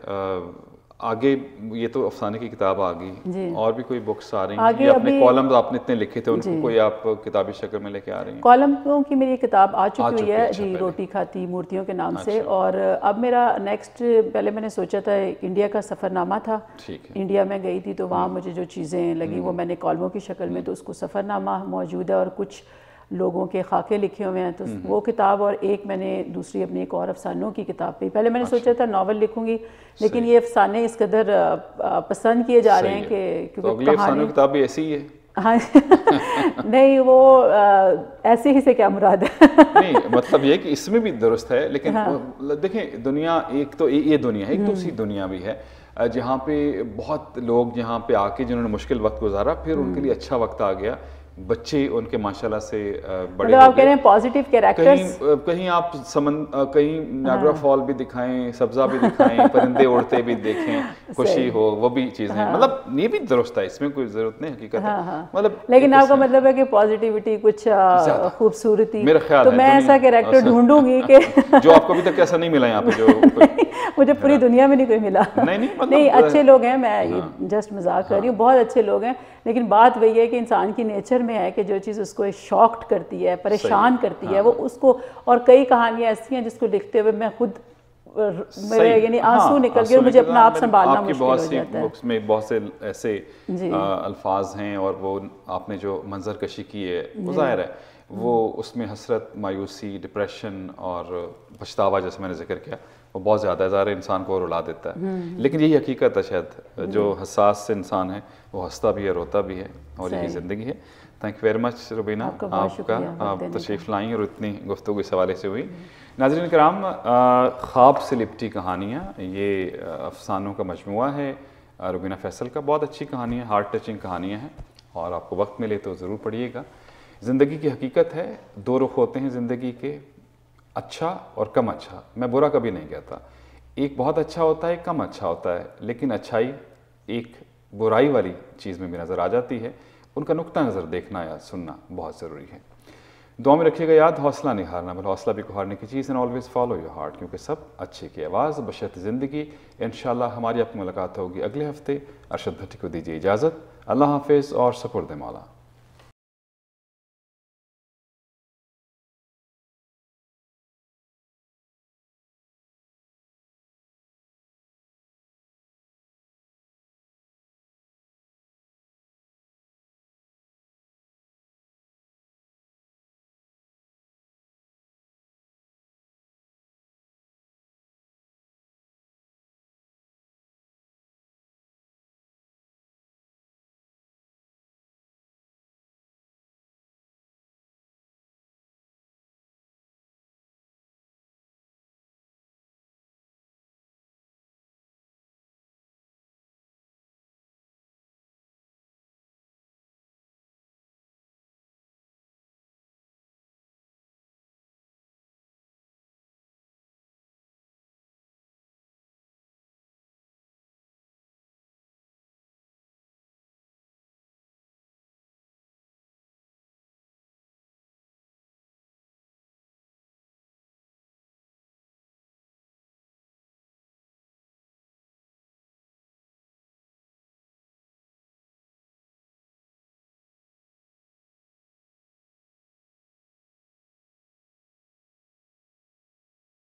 آگے یہ تو افسانے کی کتاب آ گئی جی۔ اور بھی کوئی بکس آ رہی ہیں؟ یا اپنے کالمز آپ نے اتنے لکھے تھے ان کو کوئی آپ کتابی شکل میں لے کے آ رہی ہیں؟ کالموں کی میری کتاب آ چکی ہوئی ہے جی روٹی کھاتی مورتیوں کے نام سے۔ اچھا۔ اور اب میرا نیکسٹ پہلے میں نے سوچا تھا انڈیا کا سفر نامہ تھا انڈیا میں گئی تھی تو وہاں مجھے جو چیزیں لگی وہ میں نے کالموں کی شکل میں تو اس کو سفر نامہ موجود ہے اور کچھ لوگوں کے خاکے لکھے ہوئے ہیں تو وہ کتاب اور ایک میں نے دوسری اپنی ایک اور افسانوں کی کتاب پہ پہلے میں نے سوچا تھا ناول لکھوں گی لیکن یہ افسانے اس قدر پسند کیے جا رہے ہیں کہ کیونکہ افسانوں کتاب بھی ایسی ہی ہے۔ ہاں۔ نہیں وہ ایسے ہی سے کیا مراد ہے؟ نہیں مطلب یہ کہ اس میں بھی درست ہے لیکن ہاں۔ دیکھیں دنیا ایک تو یہ دنیا ہے ایک دوسری دنیا بھی ہے۔ جہاں پہ بہت لوگ جہاں پہ آ کے جنہوں نے مشکل وقت گزارا پھر ان کے لیے اچھا وقت آ گیا۔ بچے ان کے ماشاءاللہ سے بڑے مطلب آپ کہہ رہے ہیں پازیٹیو کیریکٹرز کہیں آپ سمن کہیں نیاگرا فال بھی دکھائیں سبزہ بھی دکھائیں پرندے اڑتے بھی دیکھیں خوشی ہو وہ بھی چیزیں ہاں۔ مطلب یہ بھی درست ہے اس میں کوئی ضرورت نہیں حقیقت ہے۔ ہاں، ہاں۔ مطلب لیکن آپ کا مطلب ہے کہ پازیٹیوٹی کچھ خوبصورتی۔ میرا خیال تو میں ایسا کیریکٹر ڈھونڈوں گی کہ جو آپ کو ابھی تک ایسا نہیں ملا یہاں پہ جو مجھے پوری دنیا میں نہیں کوئی ملا۔ نہیں مطلب اچھے لوگ ہیں میں جسٹ مذاق کر رہی ہوں بہت اچھے لوگ ہیں لیکن بات وہی ہے کہ انسان کی نیچر میں ہے کہ جو چیز اس کو شاکڈ کرتی ہے پریشان کرتی ہے ہاں۔ وہ اس کو اور کئی کہانیاں ایسی ہیں جس کو لکھتے ہوئے میں خود میرے یعنی ہاں، آنسو نکل گئے مجھے اپنا آپ سنبھالنا مشکل ہو جاتا ہے۔ بکس میں بہت سے ایسے جی۔ الفاظ ہیں اور وہ آپ نے جو منظر کشی کی ہے وہ جی۔ ظاہر ہے۔ وہ اس میں حسرت مایوسی ڈپریشن اور پچھتاوا جیسے میں نے ذکر کیا وہ بہت زیادہ ظاہر انسان کو رلا دیتا ہے۔ لیکن یہی حقیقت ہے شاید جو حساس انسان ہے وہ ہنستا بھی ہے روتا بھی ہے اور یہی زندگی ہے۔ Thank you very much Rubina آپ کا آپ تشریف لائیں اور اتنی گفتگو اس حوالے سے ہوئی ناظرین کرام خواب سے لپٹی کہانیاں یہ افسانوں کا مجموعہ ہے روبینہ فیصل کا بہت اچھی کہانی ہے ہارٹ ٹچنگ کہانیاں ہیں اور آپ کو وقت ملے تو ضرور پڑھیے گا زندگی کی حقیقت ہے دو رخ ہوتے ہیں زندگی کے اچھا اور کم اچھا میں برا کبھی نہیں کہتا ایک بہت اچھا ہوتا ہے کم اچھا ہوتا ہے لیکن اچھائی ایک برائی والی چیز میں بھی نظر آ جاتی ہے ان کا نقطہ نظر دیکھنا یا سننا بہت ضروری ہے۔ دعا میں رکھیے گا یاد، حوصلہ نہیں ہارنا بل حوصلہ بھی کو ہارنے کی چیز and always follow your heart کیونکہ سب اچھے کی آواز، بشرط زندگی۔ انشاءاللہ ہماری آپ کی ملاقات ہوگی اگلے ہفتے۔ ارشد بھٹی کو دیجیے اجازت۔ اللہ حافظ اور سپرد مولا۔